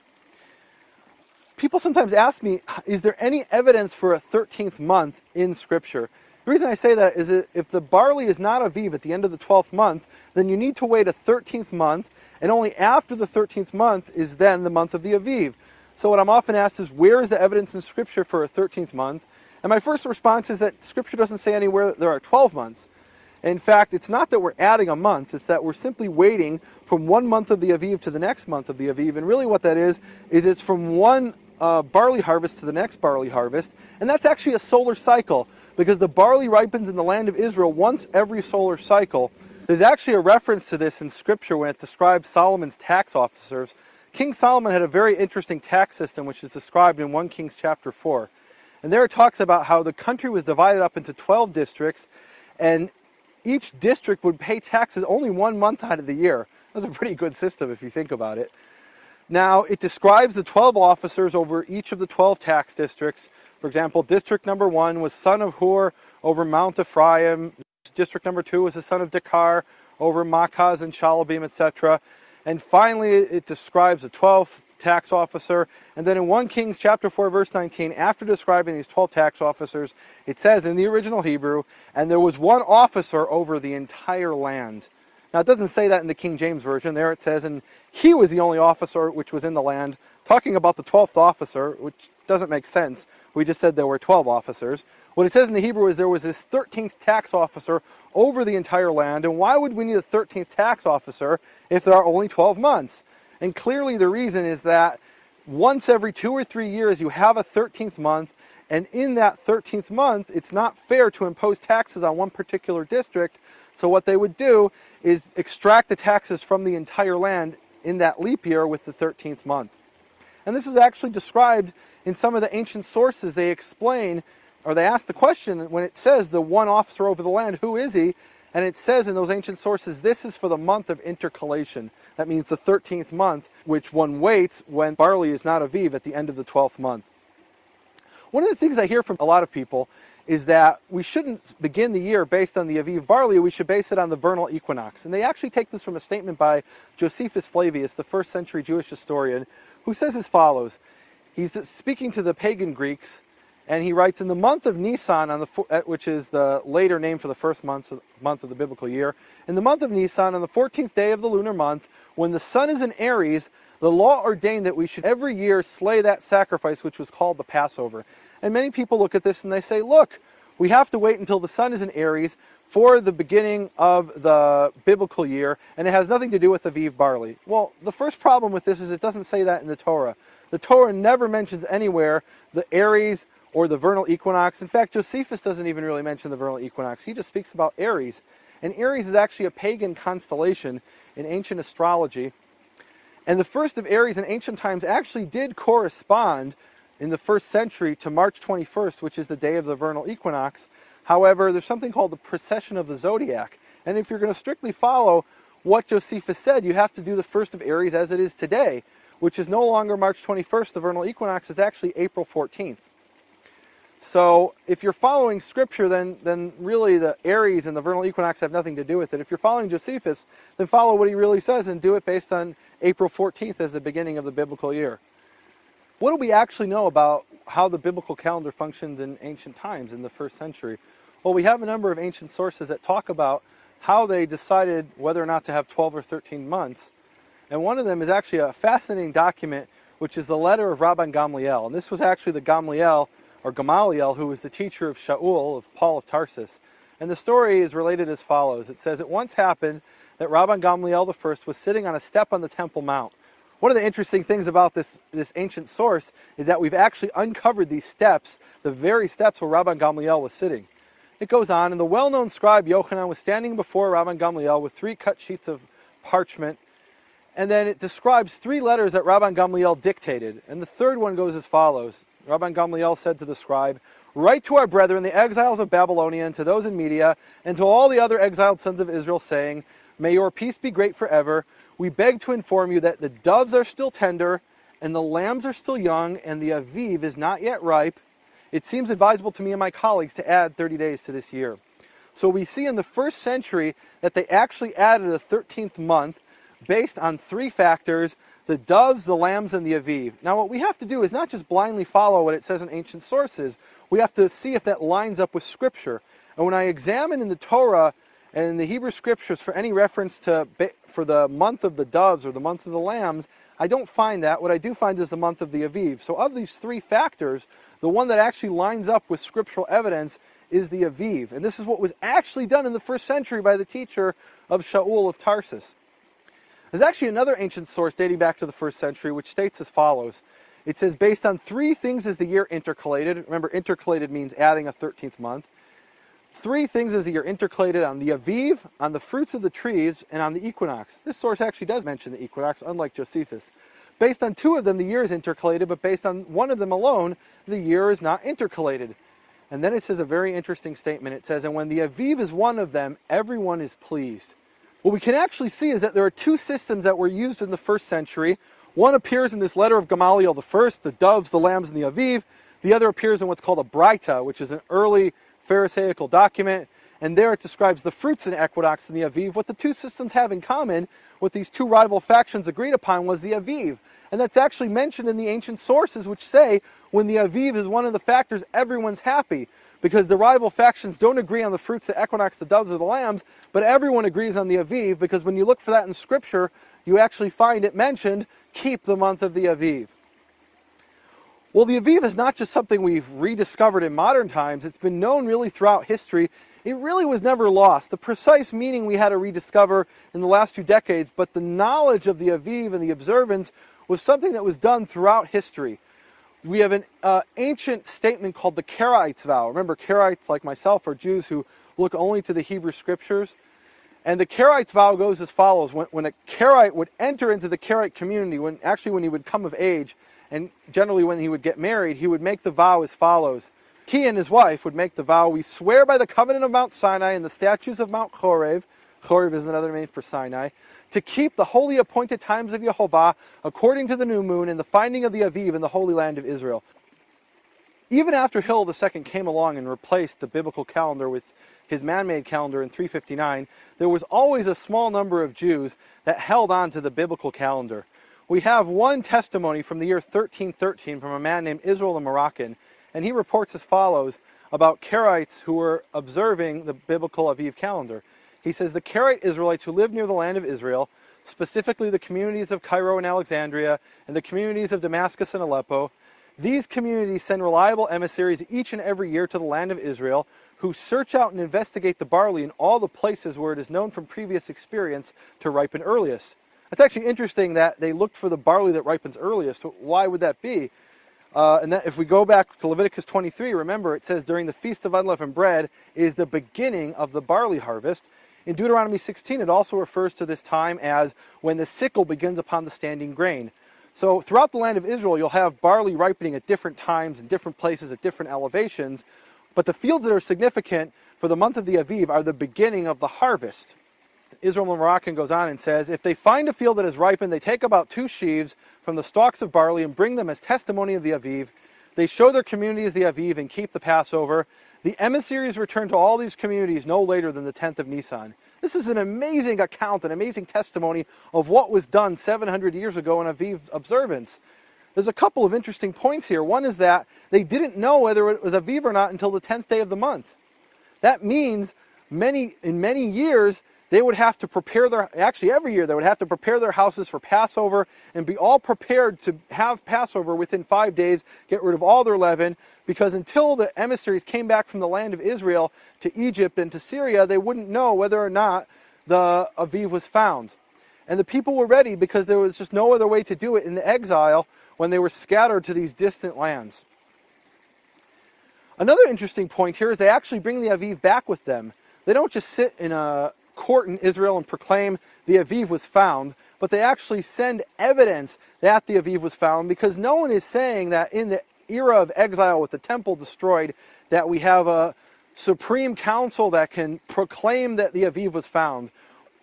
People sometimes ask me, is there any evidence for a 13th month in Scripture? The reason I say that is that if the barley is not Aviv at the end of the 12th month, then you need to wait a 13th month, and only after the 13th month is then the month of the Aviv. So what I'm often asked is, where is the evidence in Scripture for a 13th month? And my first response is that Scripture doesn't say anywhere that there are 12 months. In fact, it's not that we're adding a month, it's that we're simply waiting from one month of the Aviv to the next month of the Aviv. And really what that is, is it's from one uh, barley harvest to the next barley harvest. And that's actually a solar cycle, because the barley ripens in the land of Israel once every solar cycle. There's actually a reference to this in Scripture when it describes Solomon's tax officers King Solomon had a very interesting tax system, which is described in 1 Kings chapter 4. And there it talks about how the country was divided up into 12 districts, and each district would pay taxes only one month out of the year. That's a pretty good system if you think about it. Now, it describes the 12 officers over each of the 12 tax districts. For example, district number one was son of Hur over Mount Ephraim. District number two was the son of Dekar over Makaz and Shaalbim, etc. And finally, it describes the 12th tax officer. And then in 1 Kings chapter 4, verse 19, after describing these 12 tax officers, it says in the original Hebrew, and there was one officer over the entire land. Now, it doesn't say that in the King James Version. There it says, and he was the only officer which was in the land, talking about the 12th officer, which doesn't make sense. We just said there were 12 officers. What it says in the Hebrew is there was this 13th tax officer over the entire land. And why would we need a 13th tax officer if there are only 12 months? And clearly the reason is that once every two or three years you have a 13th month and in that 13th month, it's not fair to impose taxes on one particular district. So what they would do is extract the taxes from the entire land in that leap year with the 13th month. And this is actually described in some of the ancient sources. They explain, or they ask the question when it says the one officer over the land, who is he? And it says in those ancient sources, this is for the month of intercalation. That means the 13th month, which one waits when barley is not aviv at the end of the 12th month. One of the things I hear from a lot of people is that we shouldn't begin the year based on the Aviv barley, we should base it on the vernal equinox. And they actually take this from a statement by Josephus Flavius, the first century Jewish historian, who says as follows. He's speaking to the pagan Greeks, and he writes, In the month of Nisan, on the, which is the later name for the first month of, month of the biblical year, in the month of Nisan, on the 14th day of the lunar month, when the sun is in Aries, the law ordained that we should every year slay that sacrifice which was called the Passover. And many people look at this and they say, look, we have to wait until the sun is in Aries for the beginning of the biblical year, and it has nothing to do with Aviv barley. Well, the first problem with this is it doesn't say that in the Torah. The Torah never mentions anywhere the Aries or the vernal equinox. In fact, Josephus doesn't even really mention the vernal equinox. He just speaks about Aries. And Aries is actually a pagan constellation in ancient astrology. And the first of Aries in ancient times actually did correspond in the first century to March 21st, which is the day of the vernal equinox. However, there's something called the precession of the zodiac. And if you're going to strictly follow what Josephus said, you have to do the first of Aries as it is today, which is no longer March 21st. The vernal equinox is actually April 14th. So if you're following scripture, then, then really the Aries and the vernal equinox have nothing to do with it. If you're following Josephus, then follow what he really says and do it based on April 14th as the beginning of the biblical year. What do we actually know about how the biblical calendar functioned in ancient times in the first century? Well, we have a number of ancient sources that talk about how they decided whether or not to have 12 or 13 months. And one of them is actually a fascinating document, which is the letter of Rabban Gamliel. And this was actually the Gamliel, or Gamaliel, who was the teacher of Shaul, of Paul of Tarsus. And the story is related as follows. It says, It once happened that Rabban Gamliel I was sitting on a step on the Temple Mount one of the interesting things about this, this ancient source is that we've actually uncovered these steps, the very steps where Rabban Gamliel was sitting. It goes on, and the well-known scribe Yochanan was standing before Rabban Gamliel with three cut sheets of parchment, and then it describes three letters that Rabban Gamliel dictated, and the third one goes as follows. Rabban Gamliel said to the scribe, Write to our brethren, the exiles of Babylonia, and to those in Media, and to all the other exiled sons of Israel, saying, May your peace be great forever we beg to inform you that the doves are still tender, and the lambs are still young, and the aviv is not yet ripe. It seems advisable to me and my colleagues to add 30 days to this year. So we see in the first century that they actually added a 13th month based on three factors the doves, the lambs, and the aviv. Now, what we have to do is not just blindly follow what it says in ancient sources, we have to see if that lines up with Scripture. And when I examine in the Torah and in the Hebrew Scriptures for any reference to for the month of the doves or the month of the lambs, I don't find that. What I do find is the month of the Aviv. So, of these three factors, the one that actually lines up with scriptural evidence is the Aviv. And this is what was actually done in the first century by the teacher of Shaul of Tarsus. There's actually another ancient source dating back to the first century which states as follows. It says, based on three things is the year intercalated. Remember, intercalated means adding a 13th month. Three things as the year intercalated on the Aviv, on the fruits of the trees, and on the equinox. This source actually does mention the equinox, unlike Josephus. Based on two of them, the year is intercalated, but based on one of them alone, the year is not intercalated. And then it says a very interesting statement. It says, And when the Aviv is one of them, everyone is pleased. What we can actually see is that there are two systems that were used in the first century. One appears in this letter of Gamaliel I, the doves, the lambs, and the Aviv. The other appears in what's called a Braita, which is an early Pharisaical document, and there it describes the fruits in Equinox and the Aviv. What the two systems have in common, what these two rival factions agreed upon, was the Aviv. And that's actually mentioned in the ancient sources, which say when the Aviv is one of the factors, everyone's happy. Because the rival factions don't agree on the fruits, the equinox, the doves, or the lambs, but everyone agrees on the Aviv, because when you look for that in Scripture, you actually find it mentioned, keep the month of the Aviv. Well, the Aviv is not just something we've rediscovered in modern times, it's been known really throughout history. It really was never lost. The precise meaning we had to rediscover in the last two decades, but the knowledge of the Aviv and the observance was something that was done throughout history. We have an uh, ancient statement called the Karaites vow. Remember, Karaites, like myself, are Jews who look only to the Hebrew scriptures. And the Karaites vow goes as follows. When, when a Karaite would enter into the Karaite community, when actually when he would come of age, and generally when he would get married, he would make the vow as follows. He and his wife would make the vow, we swear by the covenant of Mount Sinai and the statutes of Mount Chorev, Chorev is another name for Sinai, to keep the holy appointed times of Jehovah according to the new moon and the finding of the Aviv in the holy land of Israel. Even after Hillel II came along and replaced the biblical calendar with his man-made calendar in 359, there was always a small number of Jews that held on to the biblical calendar we have one testimony from the year 1313 from a man named Israel the Moroccan, and he reports as follows about Karaites who were observing the biblical Aviv calendar. He says the Karaite Israelites who lived near the land of Israel, specifically the communities of Cairo and Alexandria and the communities of Damascus and Aleppo, these communities send reliable emissaries each and every year to the land of Israel who search out and investigate the barley in all the places where it is known from previous experience to ripen earliest. It's actually interesting that they looked for the barley that ripens earliest. Why would that be? Uh, and that if we go back to Leviticus 23, remember it says during the Feast of Unleavened Bread is the beginning of the barley harvest. In Deuteronomy 16, it also refers to this time as when the sickle begins upon the standing grain. So throughout the land of Israel, you'll have barley ripening at different times in different places at different elevations. But the fields that are significant for the month of the Aviv are the beginning of the harvest. Israel Moroccan goes on and says, If they find a field that is ripened, they take about two sheaves from the stalks of barley and bring them as testimony of the Aviv. They show their communities the Aviv and keep the Passover. The emissaries return to all these communities no later than the 10th of Nisan. This is an amazing account, an amazing testimony of what was done 700 years ago in Aviv observance. There's a couple of interesting points here. One is that they didn't know whether it was Aviv or not until the 10th day of the month. That means many in many years they would have to prepare their, actually every year, they would have to prepare their houses for Passover and be all prepared to have Passover within five days, get rid of all their leaven, because until the emissaries came back from the land of Israel to Egypt and to Syria, they wouldn't know whether or not the Aviv was found. And the people were ready because there was just no other way to do it in the exile when they were scattered to these distant lands. Another interesting point here is they actually bring the Aviv back with them. They don't just sit in a court in Israel and proclaim the Aviv was found, but they actually send evidence that the Aviv was found because no one is saying that in the era of exile with the temple destroyed, that we have a supreme council that can proclaim that the Aviv was found.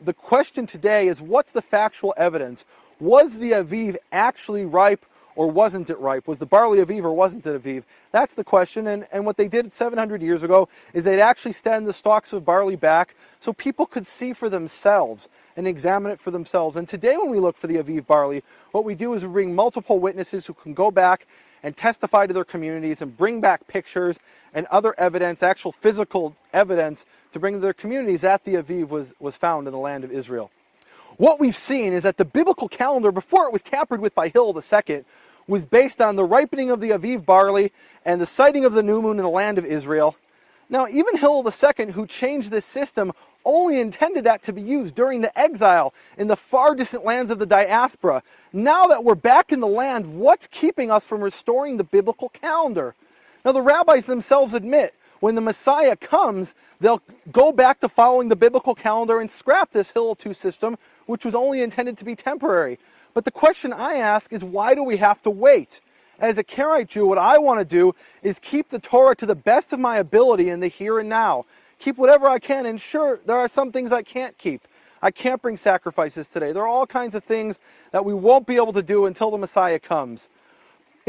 The question today is what's the factual evidence? Was the Aviv actually ripe or wasn't it ripe? Was the barley Aviv or wasn't it Aviv? That's the question. And, and what they did 700 years ago is they'd actually stand the stalks of barley back so people could see for themselves and examine it for themselves. And today, when we look for the Aviv barley, what we do is we bring multiple witnesses who can go back and testify to their communities and bring back pictures and other evidence, actual physical evidence, to bring to their communities that the Aviv was, was found in the land of Israel. What we've seen is that the biblical calendar, before it was tampered with by Hillel II, was based on the ripening of the Aviv barley and the sighting of the new moon in the land of Israel. Now, even Hillel II, who changed this system, only intended that to be used during the exile in the far distant lands of the diaspora. Now that we're back in the land, what's keeping us from restoring the biblical calendar? Now, the rabbis themselves admit when the Messiah comes, they'll go back to following the biblical calendar and scrap this Hillel II system, which was only intended to be temporary. But the question I ask is why do we have to wait? As a Karaite Jew, what I want to do is keep the Torah to the best of my ability in the here and now. Keep whatever I can, and sure, there are some things I can't keep. I can't bring sacrifices today. There are all kinds of things that we won't be able to do until the Messiah comes.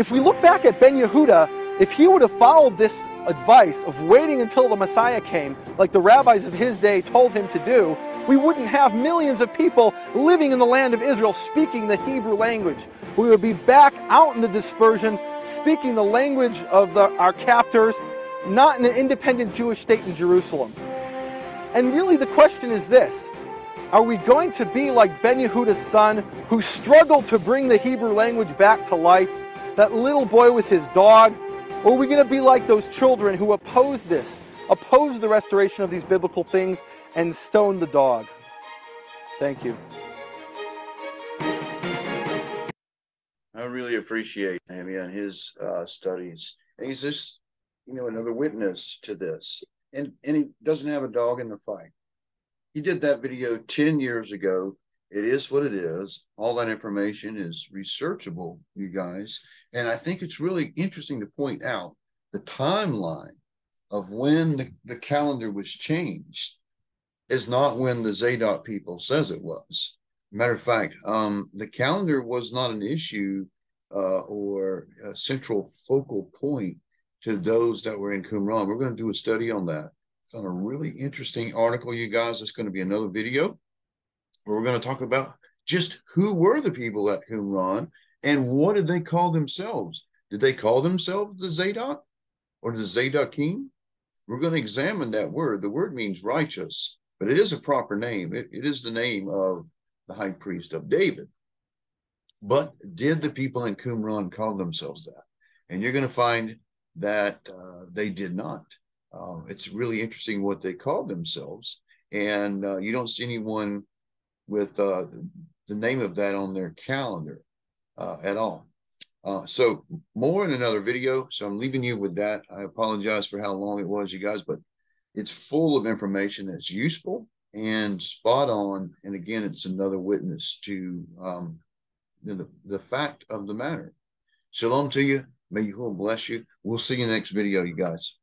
If we look back at Ben Yehuda, if he would have followed this advice of waiting until the Messiah came, like the rabbis of his day told him to do, we wouldn't have millions of people living in the land of Israel speaking the Hebrew language. We would be back out in the dispersion, speaking the language of the, our captors, not in an independent Jewish state in Jerusalem. And really, the question is this Are we going to be like Ben Yehuda's son, who struggled to bring the Hebrew language back to life? That little boy with his dog? Or are we going to be like those children who oppose this, oppose the restoration of these biblical things, and stone the dog? Thank you. I really appreciate him and his uh, studies. And he's just, you know, another witness to this. And and he doesn't have a dog in the fight. He did that video 10 years ago. It is what it is. All that information is researchable, you guys. And I think it's really interesting to point out the timeline of when the, the calendar was changed is not when the Zadok people says it was. Matter of fact, um, the calendar was not an issue uh, or a central focal point to those that were in Qumran. We're going to do a study on that. Found a really interesting article, you guys. It's going to be another video where we're going to talk about just who were the people at Qumran and what did they call themselves? Did they call themselves the Zadok or the Zadokim? We're going to examine that word. The word means righteous, but it is a proper name. it, it is the name of the high priest of David. But did the people in Qumran call themselves that? And you're going to find that uh, they did not. Uh, it's really interesting what they called themselves. And uh, you don't see anyone with uh, the name of that on their calendar uh, at all. Uh, so more in another video. So I'm leaving you with that. I apologize for how long it was, you guys, but it's full of information that's useful and spot on. And again, it's another witness to um, the, the fact of the matter. Shalom to you. May Yahuwah bless you. We'll see you next video, you guys.